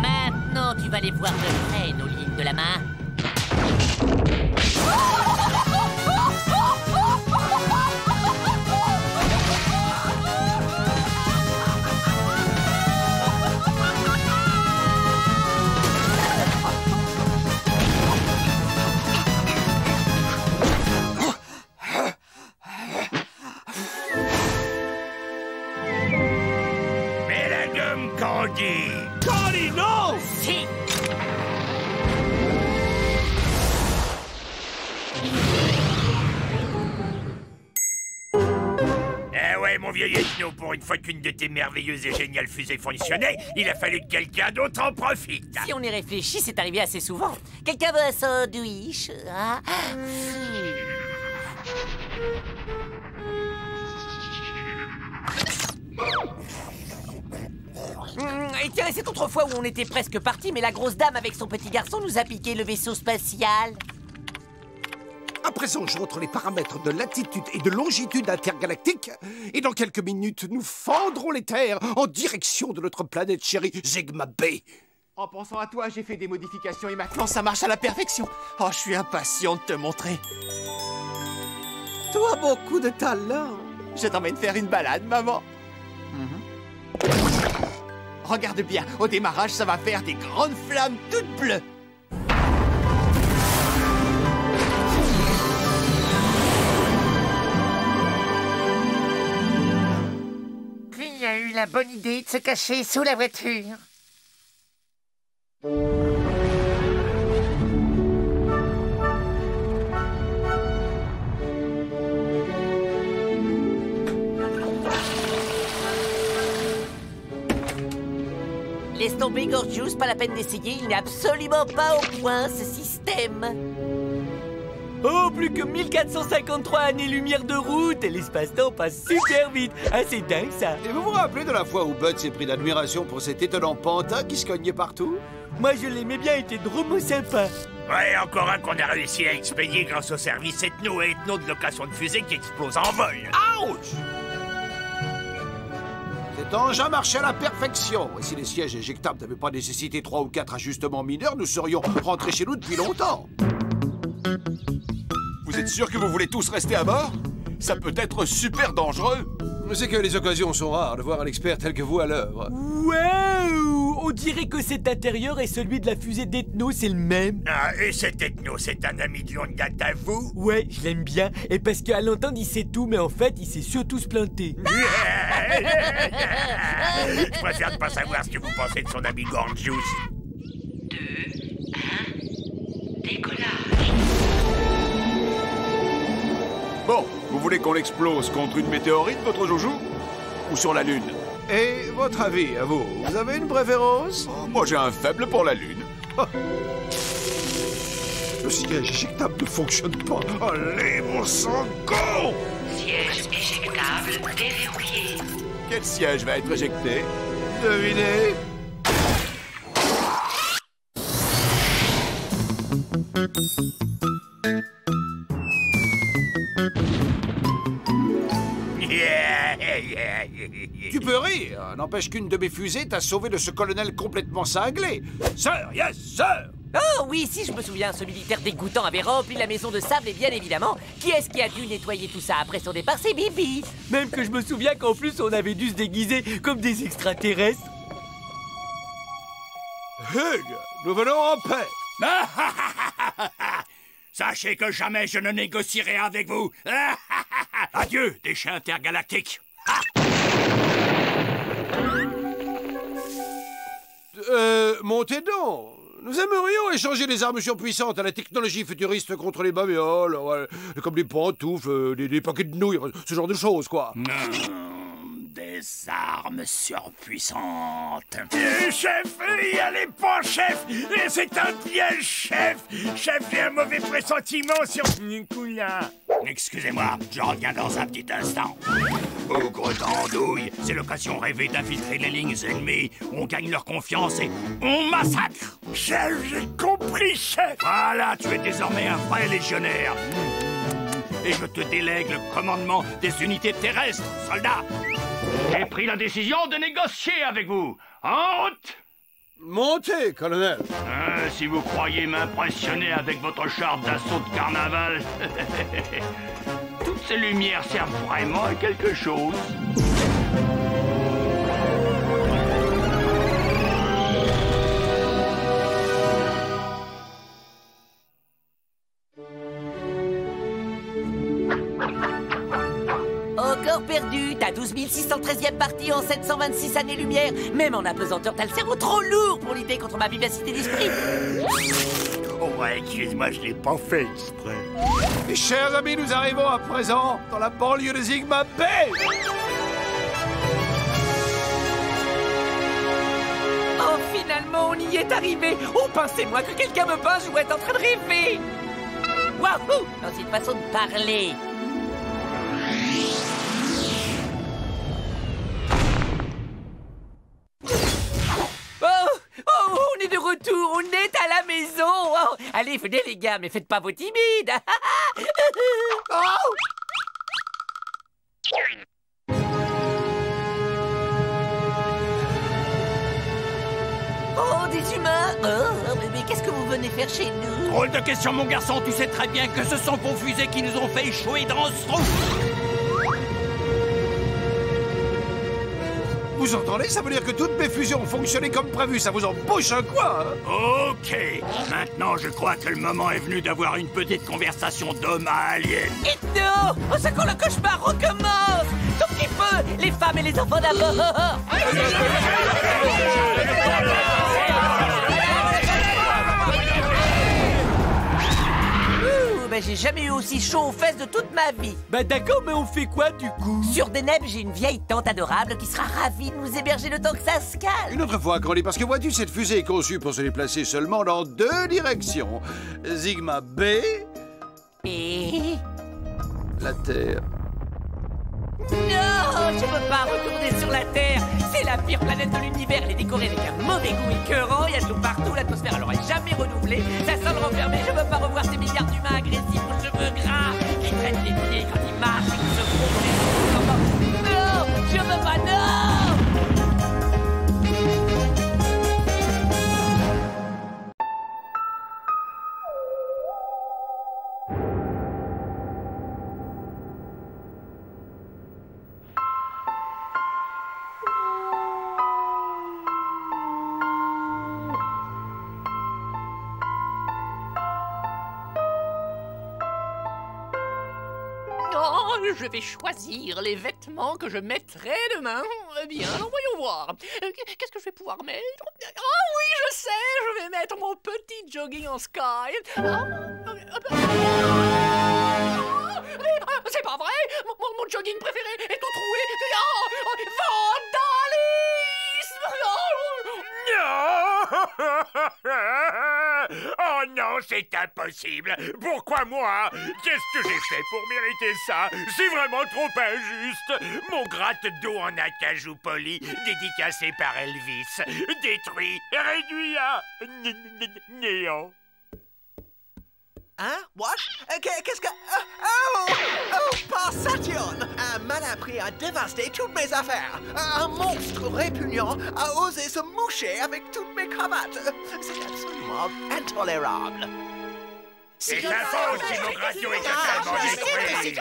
Maintenant, tu vas les voir de près, nos lignes de la main. Mais Candy Candy, non Si. Eh ouais, mon vieil Ethno, pour une fois qu'une de tes merveilleuses et géniales fusées fonctionnait, il a fallu que quelqu'un d'autre en profite. Si on y réfléchit, c'est arrivé assez souvent. Quelqu'un veut un sandwich hein? Et tiens, c'est autrefois où on était presque parti, mais la grosse dame avec son petit garçon nous a piqué le vaisseau spatial. À présent, je rentre les paramètres de latitude et de longitude intergalactique, et dans quelques minutes, nous fendrons les terres en direction de notre planète chérie Zegma B. En pensant à toi, j'ai fait des modifications et maintenant ça marche à la perfection. Oh, je suis impatient de te montrer. Toi, beaucoup de talent. Je t'emmène faire une balade, maman. Mhm. Regarde bien, au démarrage, ça va faire des grandes flammes toutes bleues. Qui a eu la bonne idée de se cacher sous la voiture? Laisse tomber, Gorgius, pas la peine d'essayer, il n'est absolument pas au point, ce système. Oh, plus que 1453 années-lumière de route et l'espace-temps passe super vite. Ah, c'est dingue ça. Et vous vous rappelez de la fois où Bud s'est pris d'admiration pour cet étonnant pantin qui se cognait partout? Moi, je l'aimais bien, il était drôlement sympa. Ouais, encore un qu'on a réussi à expédier grâce au service ethno et ethno de location de fusée qui explose en vol. Ouch Cet engin marchait à la perfection. Et si les sièges éjectables n'avaient pas nécessité trois ou quatre ajustements mineurs, nous serions rentrés chez nous depuis longtemps. Vous êtes sûr que vous voulez tous rester à bord? Ça peut être super dangereux Mais c'est que les occasions sont rares de voir un expert tel que vous à l'œuvre. Waouh on dirait que cet intérieur et celui de la fusée d'Ethno, c'est le même. Ah, et cet Ethno, c'est un ami de longue date à vous? Ouais, je l'aime bien. Et parce qu'à l'entendre, il sait tout, mais en fait, il s'est surtout se planter. je préfère ne pas savoir ce que vous pensez de son ami Gorgius. Deux, un, décollage. Bon, vous voulez qu'on l'explose contre une météorite, votre joujou? Ou sur la Lune? Et votre avis, à vous Vous avez une préférence? Moi, j'ai un faible pour la Lune. Le siège éjectable ne fonctionne pas. Allez, mon sang, go Siège éjectable déverrouillé. Quel siège va être éjecté? Devinez Tu peux rire, n'empêche qu'une de mes fusées t'a sauvé de ce colonel complètement cinglé. Sir, yes, sir Oh oui, si je me souviens, ce militaire dégoûtant avait rempli la maison de sable et bien évidemment, qui est-ce qui a dû nettoyer tout ça après son départ? C'est Bibi Même que je me souviens qu'en plus on avait dû se déguiser comme des extraterrestres. Hug, nous venons en paix. Sachez que jamais je ne négocierai avec vous. Adieu, déchets intergalactiques. Euh, montez donc Nous aimerions échanger des armes surpuissantes à la technologie futuriste contre les babioles, ouais, comme des pantoufles, euh, des, des paquets de nouilles, ce genre de choses, quoi. Non, des armes surpuissantes. Eh, chef, y allez pas, chef Eh, C'est un piège, chef Chef, j'ai un mauvais pressentiment sur Nicolas. Excusez-moi, je reviens dans un petit instant. Bougre d'andouille, c'est l'occasion rêvée d'infiltrer les lignes ennemies. On gagne leur confiance et on massacre. Chef, j'ai compris, chef Voilà, tu es désormais un vrai légionnaire. Et je te délègue le commandement des unités terrestres, soldats. J'ai pris la décision de négocier avec vous. En route Montez, colonel Hein, Si vous croyez m'impressionner avec votre char d'assaut de carnaval, toutes ces lumières servent vraiment à quelque chose. Perdu. Ta 12 613e partie en 726 années-lumière Même en apesanteur, t'as le cerveau trop lourd pour lutter contre ma vivacité d'esprit. Oh excuse-moi, je l'ai pas fait exprès. Mes chers amis, nous arrivons à présent dans la banlieue de Sigma Bay Oh, finalement, on y est arrivé. Oh, pensez-moi que quelqu'un me pince ou est en train de rêver. Non, c'est une façon de parler retour, on est à la maison. Oh, allez, venez les gars, mais faites pas vos timides. oh Oh, des humains Oh, mais, qu'est-ce que vous venez faire chez nous? Drôle de question, mon garçon, tu sais très bien que ce sont vos fusées qui nous ont fait échouer dans ce trou. Vous entendez Ça veut dire que toutes mes fusions ont fonctionné comme prévu, ça vous embauche un quoi hein Ok, maintenant je crois que le moment est venu d'avoir une petite conversation d'homme à alien. Et non Oh, c'est quand le cauchemar recommence Tout petit peu Les femmes et les enfants d'abord ben j'ai jamais eu aussi chaud aux fesses de toute ma vie. Bah d'accord, mais on fait quoi du coup? Sur Deneb, j'ai une vieille tante adorable qui sera ravie de nous héberger le temps que ça se calme. Une autre fois, Crowley, parce que vois-tu, cette fusée est conçue pour se déplacer seulement dans deux directions. Sigma B, Et... la Terre. Non, je peux pas retourner sur la Terre. C'est la pire planète de l'univers. Elle est décorée avec un mauvais goût écœurant. Il y a de l'eau partout. L'atmosphère, elle aurait jamais renouvelé. Ça sent le. Je veux pas revoir ces milliards d'humains agressifs aux cheveux gras qui prennent les pieds quand ils marchent et qui se frottent les. Non, je veux pas, non choisir les vêtements que je mettrai demain. Eh bien, voyons voir. Euh, Qu'est-ce que je vais pouvoir mettre? Ah oui, je sais, je vais mettre mon petit jogging en sky. Ah, ah, ah, ah, ah, c'est pas vrai mon, jogging préféré est tout troué. Oh, oh, vandalisme Oh, Non c'est impossible. Pourquoi moi? Qu'est-ce que j'ai fait pour mériter ça? C'est vraiment trop injuste. Mon gratte-d'eau en acajou poli, dédicacé par Elvis, détruit, réduit à néant. Hein? What? Euh, qu'est- Qu'est-ce que... Oh! Oh! Par Saturne! Un malin pris a dévasté toutes mes affaires. Un monstre répugnant a osé se moucher avec toutes mes cravates. C'est absolument intolérable. C'est ta faute si mon gratte-d'eau est totalement détruit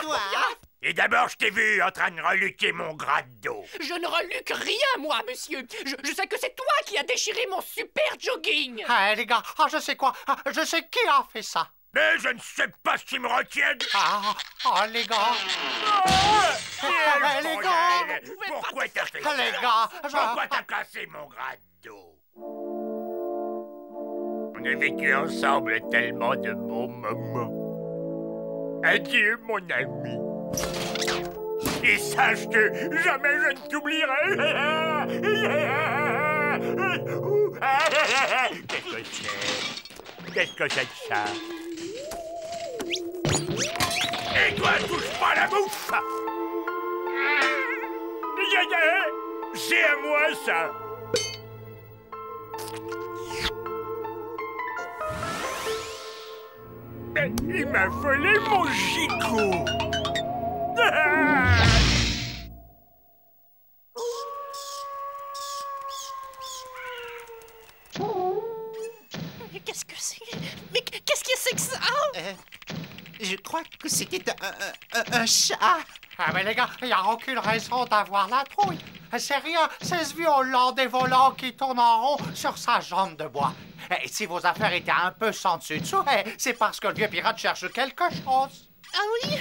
Et d'abord, je t'ai vu en train de reluquer mon gratte-d'eau. Je ne reluque rien, moi, monsieur. Je, je sais que c'est toi qui as déchiré mon super jogging. Ah, les gars, ah, je sais quoi Ah, Je sais qui a fait ça Mais je ne sais pas ce qui me retient. Ah, oh, les gars Quel Ah, les gars Pourquoi t'as fait ça les gars, Pourquoi t'as cassé mon gratte-d'eau On a vécu ensemble tellement de beaux moments. Adieu, mon ami. Et sache que jamais je ne t'oublierai. Qu'est-ce que c'est? Qu'est-ce que c'est que ça? Et toi, touche pas la bouffe Ya, ya, C'est à moi, ça. Mais Il m'a volé mon Mais Qu'est-ce que c'est? Mais qu'est-ce que c'est que ça? Euh, Je crois que c'était un, un- chat. Ah, mais les gars, il n'y a aucune raison d'avoir la trouille. C'est rien, c'est ce violent des volants qui tourne en rond sur sa jambe de bois. Et si vos affaires étaient un peu sans dessus dessous, eh, c'est parce que le vieux pirate cherche quelque chose. Ah oui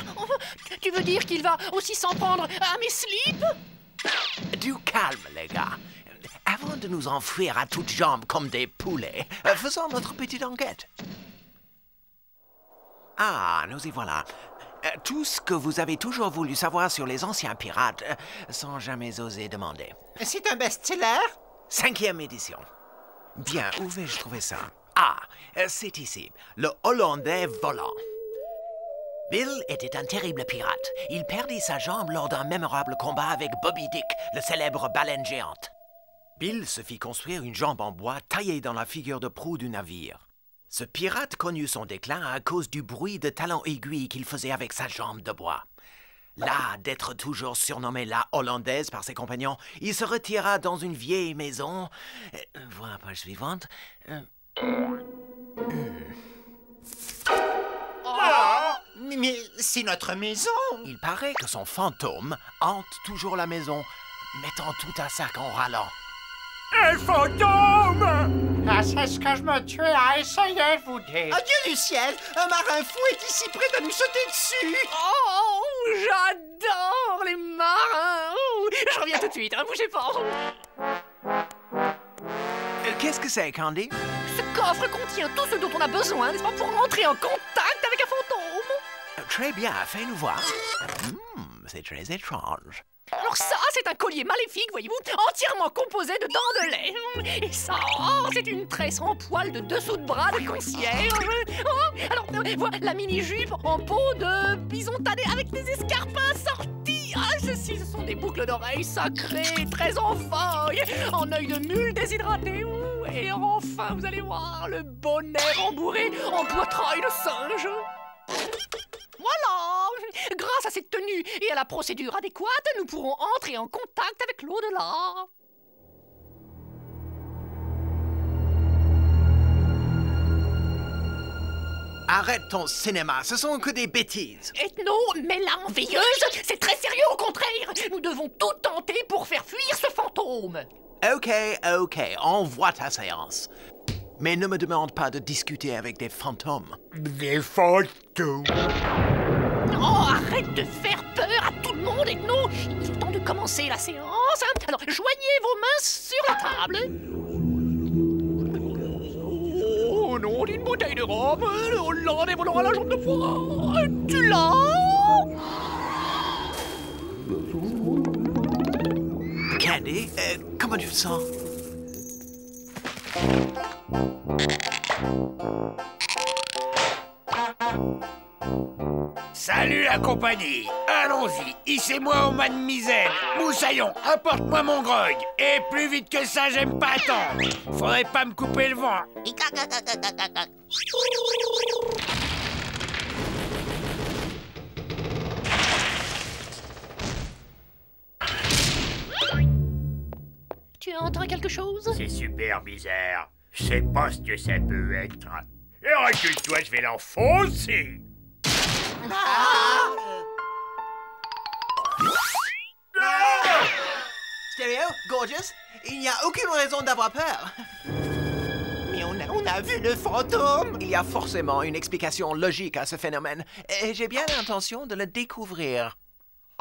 Tu veux dire qu'il va aussi s'en prendre à mes slips? Du calme, les gars. Avant de nous enfuir à toutes jambes comme des poulets, euh, faisons notre petite enquête. Ah, nous y voilà. Euh, Tout ce que vous avez toujours voulu savoir sur les anciens pirates, euh, sans jamais oser demander. C'est un best-seller? Cinquième édition. Bien, où vais-je trouver ça? Ah, euh, c'est ici. Le Hollandais volant. Bill était un terrible pirate. Il perdit sa jambe lors d'un mémorable combat avec Bobby Dick, le célèbre baleine géante. Bill se fit construire une jambe en bois taillée dans la figure de proue du navire. Ce pirate connut son déclin à cause du bruit de talons aiguilles qu'il faisait avec sa jambe de bois. Là, d'être toujours surnommé la Hollandaise par ses compagnons, il se retira dans une vieille maison. Euh, Voilà la page suivante. Mais, mais c'est notre maison. Il paraît que son fantôme hante toujours la maison, mettant tout à sac en râlant. Un fantôme Ah, c'est ce que je me tuais à essayer de vous dire. Adieu du ciel, un marin fou est ici près de nous sauter dessus. Oh, j'adore les marins Oh, Je reviens tout de suite, hein, bougez pas Euh, Qu'est-ce que c'est, Candy? Ce coffre contient tout ce dont on a besoin, n'est-ce pas, pour entrer en contact avec un fantôme Euh, Très bien, fais-nous voir. Hmm, c'est très étrange. Alors ça, c'est un collier maléfique, voyez-vous, entièrement composé de dents de lait. Et ça, oh, c'est une tresse en poil de dessous de bras de concierge. Oh, alors, euh, voilà la mini-jupe en peau de bison tanné avec des escarpins sortis. Ah, ceci, ce sont des boucles d'oreilles sacrées, très en en œil de mule déshydraté. Et enfin, vous allez voir, le bonnet rembourré en poitrail de singe. Voilà Grâce à cette tenue et à la procédure adéquate, nous pourrons entrer en contact avec l'au-delà. Arrête ton cinéma, ce sont que des bêtises. Ethno, mais la enveilleuse, c'est très sérieux au contraire. Nous devons tout tenter pour faire fuir ce fantôme. Ok, ok, envoie ta séance. Mais ne me demande pas de discuter avec des fantômes. Des fantômes Oh, arrête de faire peur à tout le monde, Ethno. Il est temps de commencer la séance. Alors, joignez vos mains sur la table. Oh non, d'une bouteille de rhum, le Hollandais volant à la jambe de bois. Tu l'as Candy, euh, comment tu te sens? Salut la compagnie. Allons-y, hissez-moi au man misaine Moussaillon, apporte-moi mon grog Et plus vite que ça, j'aime pas attendre Faudrait pas me couper le vent. Tu entends quelque chose? C'est super bizarre. Je sais pas ce que ça peut être. Et recule-toi, je vais l'enfoncer Stéréo, Gorgeous, il n'y a aucune raison d'avoir peur. Mais on a, on a vu le fantôme Il y a forcément une explication logique à ce phénomène, et j'ai bien l'intention de le découvrir.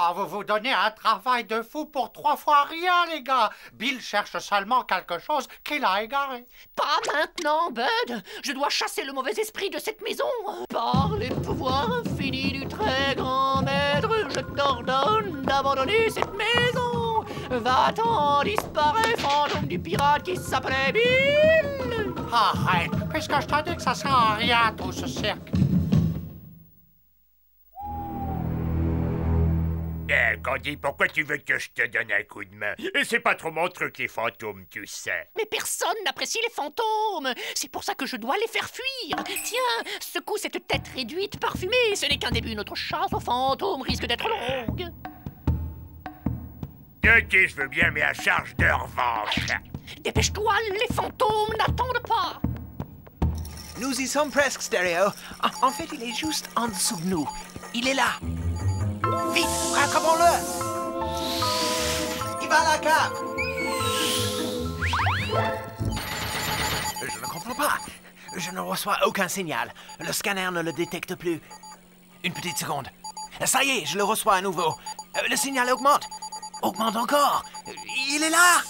Ah, vous vous donnez un travail de fou pour trois fois rien, les gars. Bill cherche seulement quelque chose qu'il a égaré. Pas maintenant, Bud Je dois chasser le mauvais esprit de cette maison Par les pouvoirs infinis du très grand maître, je t'ordonne d'abandonner cette maison Va-t'en, disparaît, fantôme du pirate qui s'appelait Bill Arrête, puisque je t'ai dit que ça sert à rien, tout ce cirque. Eh, Candy, pourquoi tu veux que je te donne un coup de main? Et c'est pas trop mon truc, les fantômes, tu sais. Mais personne n'apprécie les fantômes C'est pour ça que je dois les faire fuir Tiens, secoue cette tête réduite parfumée Ce n'est qu'un début, notre chasse aux fantômes risque d'être longue Ok, je veux bien, mais à charge de revanche. Dépêche-toi, les fantômes n'attendent pas Nous y sommes presque, Stéréo. En- En fait, il est juste en dessous de nous. Il est là. Vite, rattrapons-le Il va à la cave Je ne comprends pas. Je ne reçois aucun signal. Le scanner ne le détecte plus. Une petite seconde. Ça y est, je le reçois à nouveau. Euh, Le signal augmente. Augmente encore. Il est là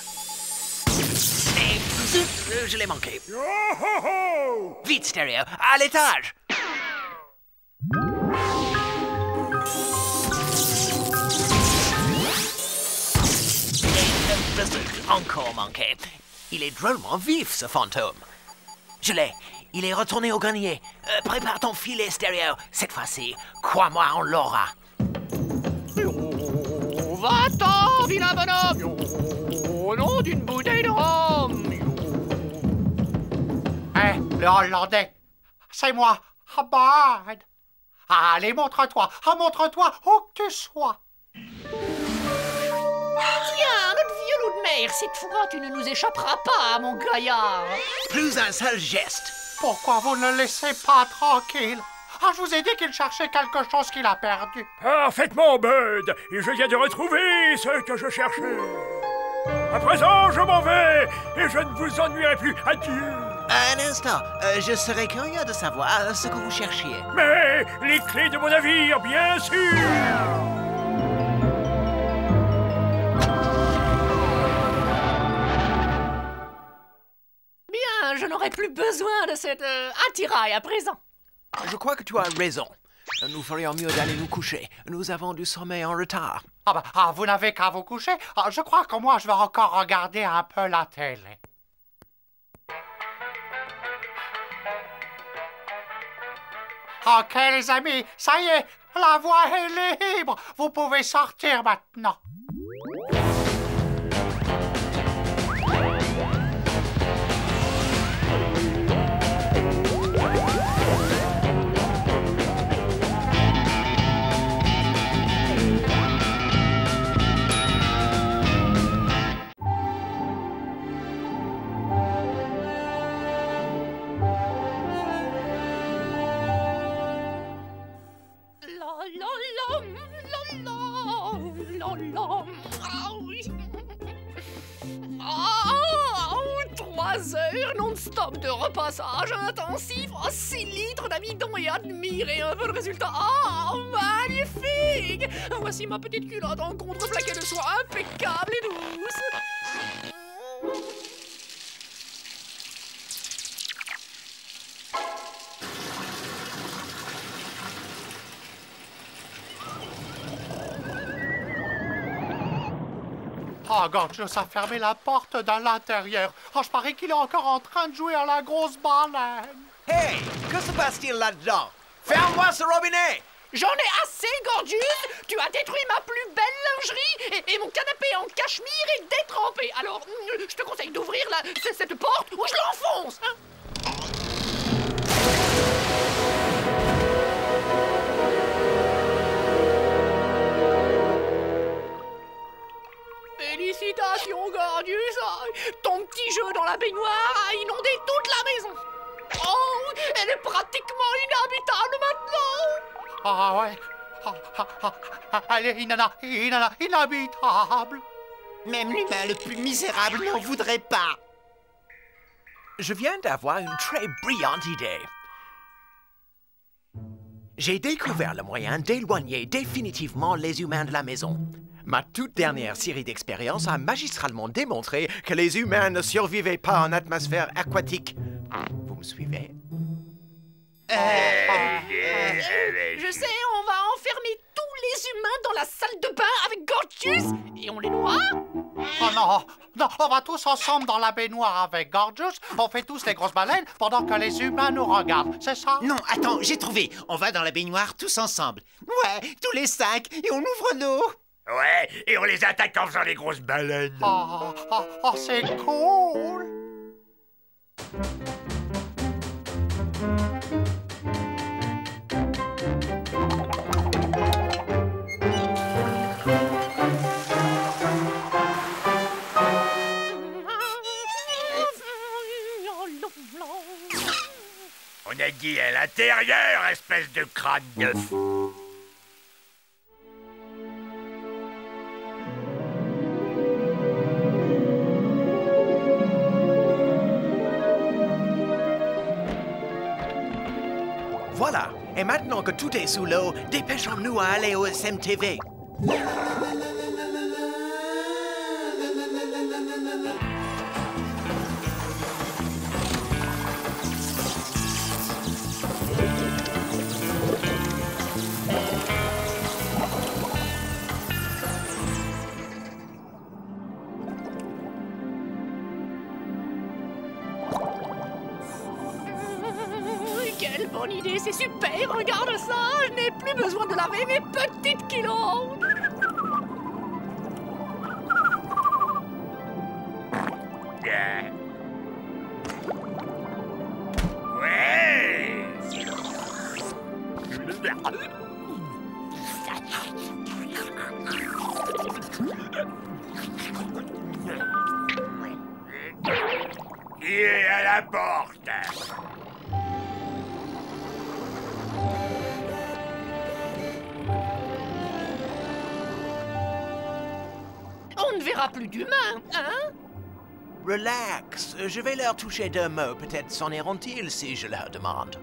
Et je l'ai manqué. Vite, Stereo, à l'étage encore manqué. Il est drôlement vif, ce fantôme. Je l'ai. Il est retourné au grenier. Euh, prépare ton filet, Stereo. Cette fois-ci, crois-moi, on l'aura. Va-t'en, vilain bonhomme Au nom d'une bouteille de rhum Hein, le Hollandais, c'est moi, Bud. Allez, montre-toi, ah, montre-toi où que tu sois. Tiens, notre vieux loup de mer, cette fois tu ne nous échapperas pas, mon gaillard. Plus un seul geste. Pourquoi vous ne le laissez pas tranquille? Ah, je vous ai dit qu'il cherchait quelque chose qu'il a perdu. Parfaitement, Bud. Et je viens de retrouver ce que je cherchais. À présent, je m'en vais Et je ne vous ennuierai plus. Adieu. Un instant, euh, je serais curieux de savoir ce que vous cherchiez. Mais les clés de mon navire, bien sûr je n'aurai plus besoin de cette euh, attirail à présent. Je crois que tu as raison. Nous ferions mieux d'aller nous coucher. Nous avons du sommeil en retard. Ah, bah, ah, vous n'avez qu'à vous coucher. Ah, je crois que moi, je vais encore regarder un peu la télé. Ok, les amis, ça y est, la voie est libre. Vous pouvez sortir maintenant. non-stop de repassage intensif à 6 litres d'amidon et admirez un peu résultat. Oh, magnifique Voici ma petite culotte en contreplaqué de soie impeccable et douce. Oh, Gorgeous a fermé la porte de l'intérieur. Oh, je parie qu'il est encore en train de jouer à la grosse baleine. Hey, que se passe-t-il là-dedans? Ferme-moi ce robinet J'en ai assez, Gorgeous Tu as détruit ma plus belle lingerie et, et mon canapé en cachemire est détrempé. Alors, mm, je te conseille d'ouvrir cette porte ou je l'enfonce. hein? Félicitations, Gorgeous Ton petit jeu dans la baignoire a inondé toute la maison. Oh, elle est pratiquement inhabitable maintenant Ah ouais. Ah, ah, ah, ah, elle est inana, inana, inhabitable. Même l'humain le plus misérable n'en voudrait pas. Je viens d'avoir une très brillante idée. J'ai découvert le moyen d'éloigner définitivement les humains de la maison. Ma toute dernière série d'expériences a magistralement démontré que les humains ne survivaient pas en atmosphère aquatique. Vous me suivez? Euh, Je sais, on va enfermer tous les humains dans la salle de bain avec Gorgeous et on les noie Oh non, non, on va tous ensemble dans la baignoire avec Gorgeous. On fait tous les grosses baleines pendant que les humains nous regardent, c'est ça? Non, attends, j'ai trouvé. On va dans la baignoire tous ensemble. Ouais, tous les cinq, et on ouvre l'eau. Ouais, et on les attaque en faisant les grosses baleines. Oh, oh, oh, c'est cool. On a dit à l'intérieur, espèce de crâne de Voilà. Et maintenant que tout est sous l'eau, dépêchons-nous à aller au SMTV. C'est super, regarde ça Je n'ai plus besoin de laver mes petites kilos Relax, je vais leur toucher deux mots. Peut-être s'en iront-ils si je leur demande.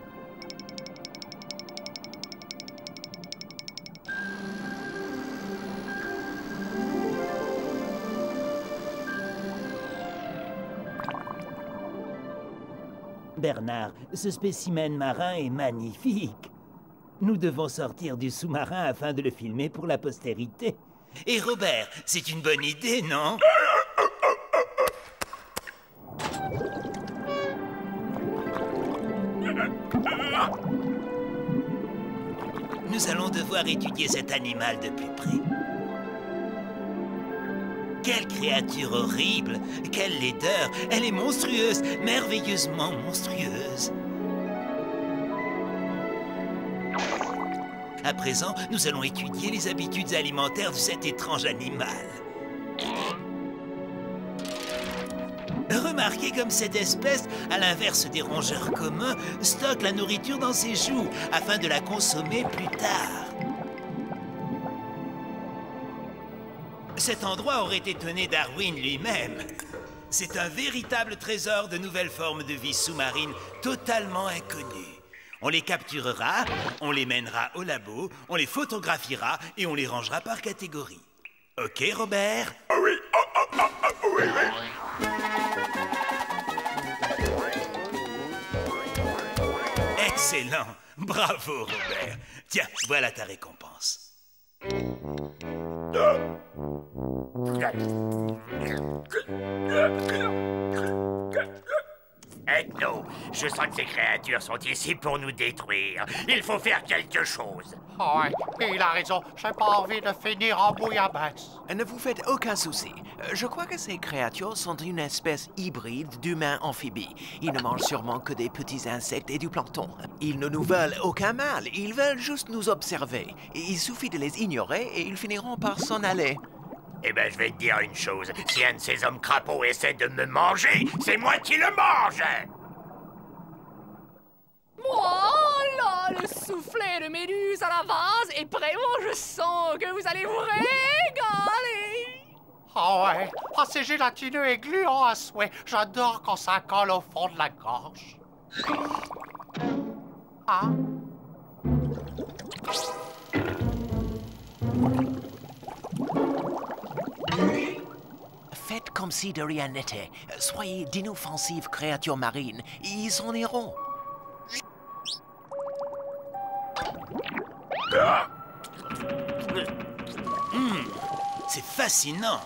Bernard, ce spécimen marin est magnifique. Nous devons sortir du sous-marin afin de le filmer pour la postérité. Et Robert, c'est une bonne idée, non? Nous allons devoir étudier cet animal de plus près. Quelle créature horrible Quelle laideur Elle est monstrueuse, merveilleusement monstrueuse. À présent, nous allons étudier les habitudes alimentaires de cet étrange animal. Remarquez comme cette espèce, à l'inverse des rongeurs communs, stocke la nourriture dans ses joues afin de la consommer plus tard. Cet endroit aurait étonné Darwin lui-même. C'est un véritable trésor de nouvelles formes de vie sous-marine totalement inconnues. On les capturera, on les mènera au labo, on les photographiera et on les rangera par catégorie. Ok, Robert? Oui, oui, Excellent. Bravo, Robert. Tiens, voilà ta récompense. Ethno, je sens que ces créatures sont ici pour nous détruire. Il faut faire quelque chose. Oh, ouais, il a raison. J'ai pas envie de finir en bouillabaisse. Ne vous faites aucun souci. Euh, Je crois que ces créatures sont une espèce hybride d'humains amphibies. Ils ne mangent sûrement que des petits insectes et du plancton. Ils ne nous veulent aucun mal. Ils veulent juste nous observer. Il suffit de les ignorer et ils finiront par s'en aller. Eh ben, je vais te dire une chose. Si un de ces hommes crapauds essaie de me manger, c'est moi qui le mange Voilà le soufflet de méduse à la vase et vraiment je sens que vous allez vous régaler. Oh ouais, oh, c'est gélatineux et gluant à souhait. J'adore quand ça colle au fond de la gorge. Ah. Faites comme si de rien n'était. Soyez d'inoffensives créatures marines. Ils s'en iront. Hmm, c'est fascinant.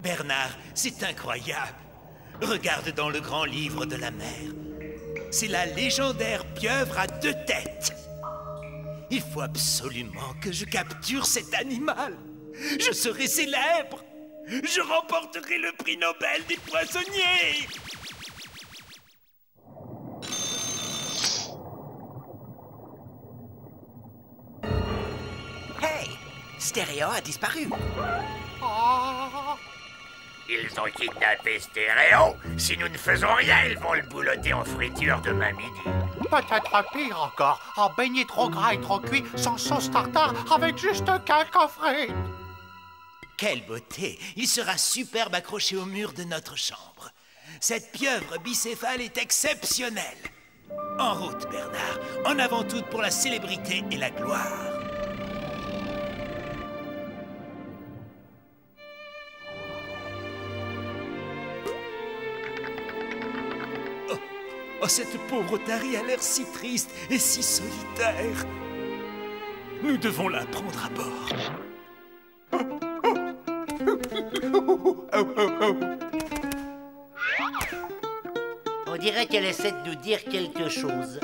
Bernard, c'est incroyable. Regarde dans le grand livre de la mer. C'est la légendaire pieuvre à deux têtes. Il faut absolument que je capture cet animal. Je serai célèbre. Je remporterai le prix Nobel des poissonniers. Hey Stéréo a disparu. Ils ont kidnappé Stéréo. Si nous ne faisons rien, ils vont le boulotter en friture demain midi. Peut-être pire encore, en beignet trop gras et trop cuit, sans sauce tartare, avec juste quelques frites. Quelle beauté Il sera superbe accroché au mur de notre chambre. Cette pieuvre bicéphale est exceptionnelle. En route, Bernard. En avant toute pour la célébrité et la gloire. Oh, cette pauvre Tari a l'air si triste et si solitaire. Nous devons la prendre à bord. On dirait qu'elle essaie de nous dire quelque chose.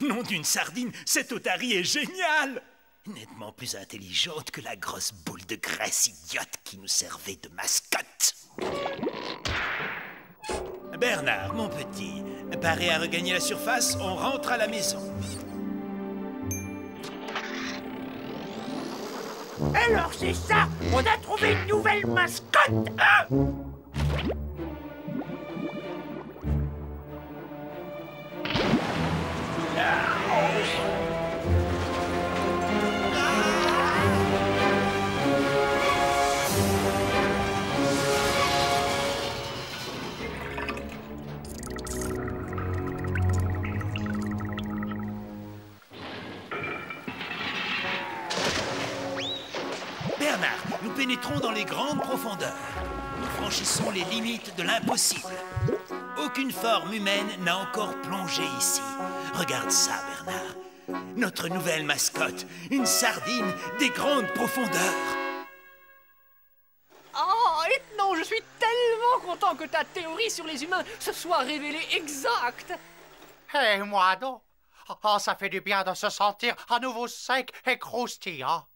Nom d'une sardine, cette otarie est géniale Nettement plus intelligente que la grosse boule de graisse idiote qui nous servait de mascotte. Bernard, mon petit, paré à regagner la surface, on rentre à la maison. Alors c'est ça On a trouvé une nouvelle mascotte hein Bernard, pénétrons dans les grandes profondeurs. Nous franchissons les limites de l'impossible. Aucune forme humaine n'a encore plongé ici. Regarde ça, Bernard. Notre nouvelle mascotte, une sardine des grandes profondeurs. Oh, et non, je suis tellement content que ta théorie sur les humains se soit révélée exacte. Et moi donc. Oh, ça fait du bien de se sentir à nouveau sec et croustillant.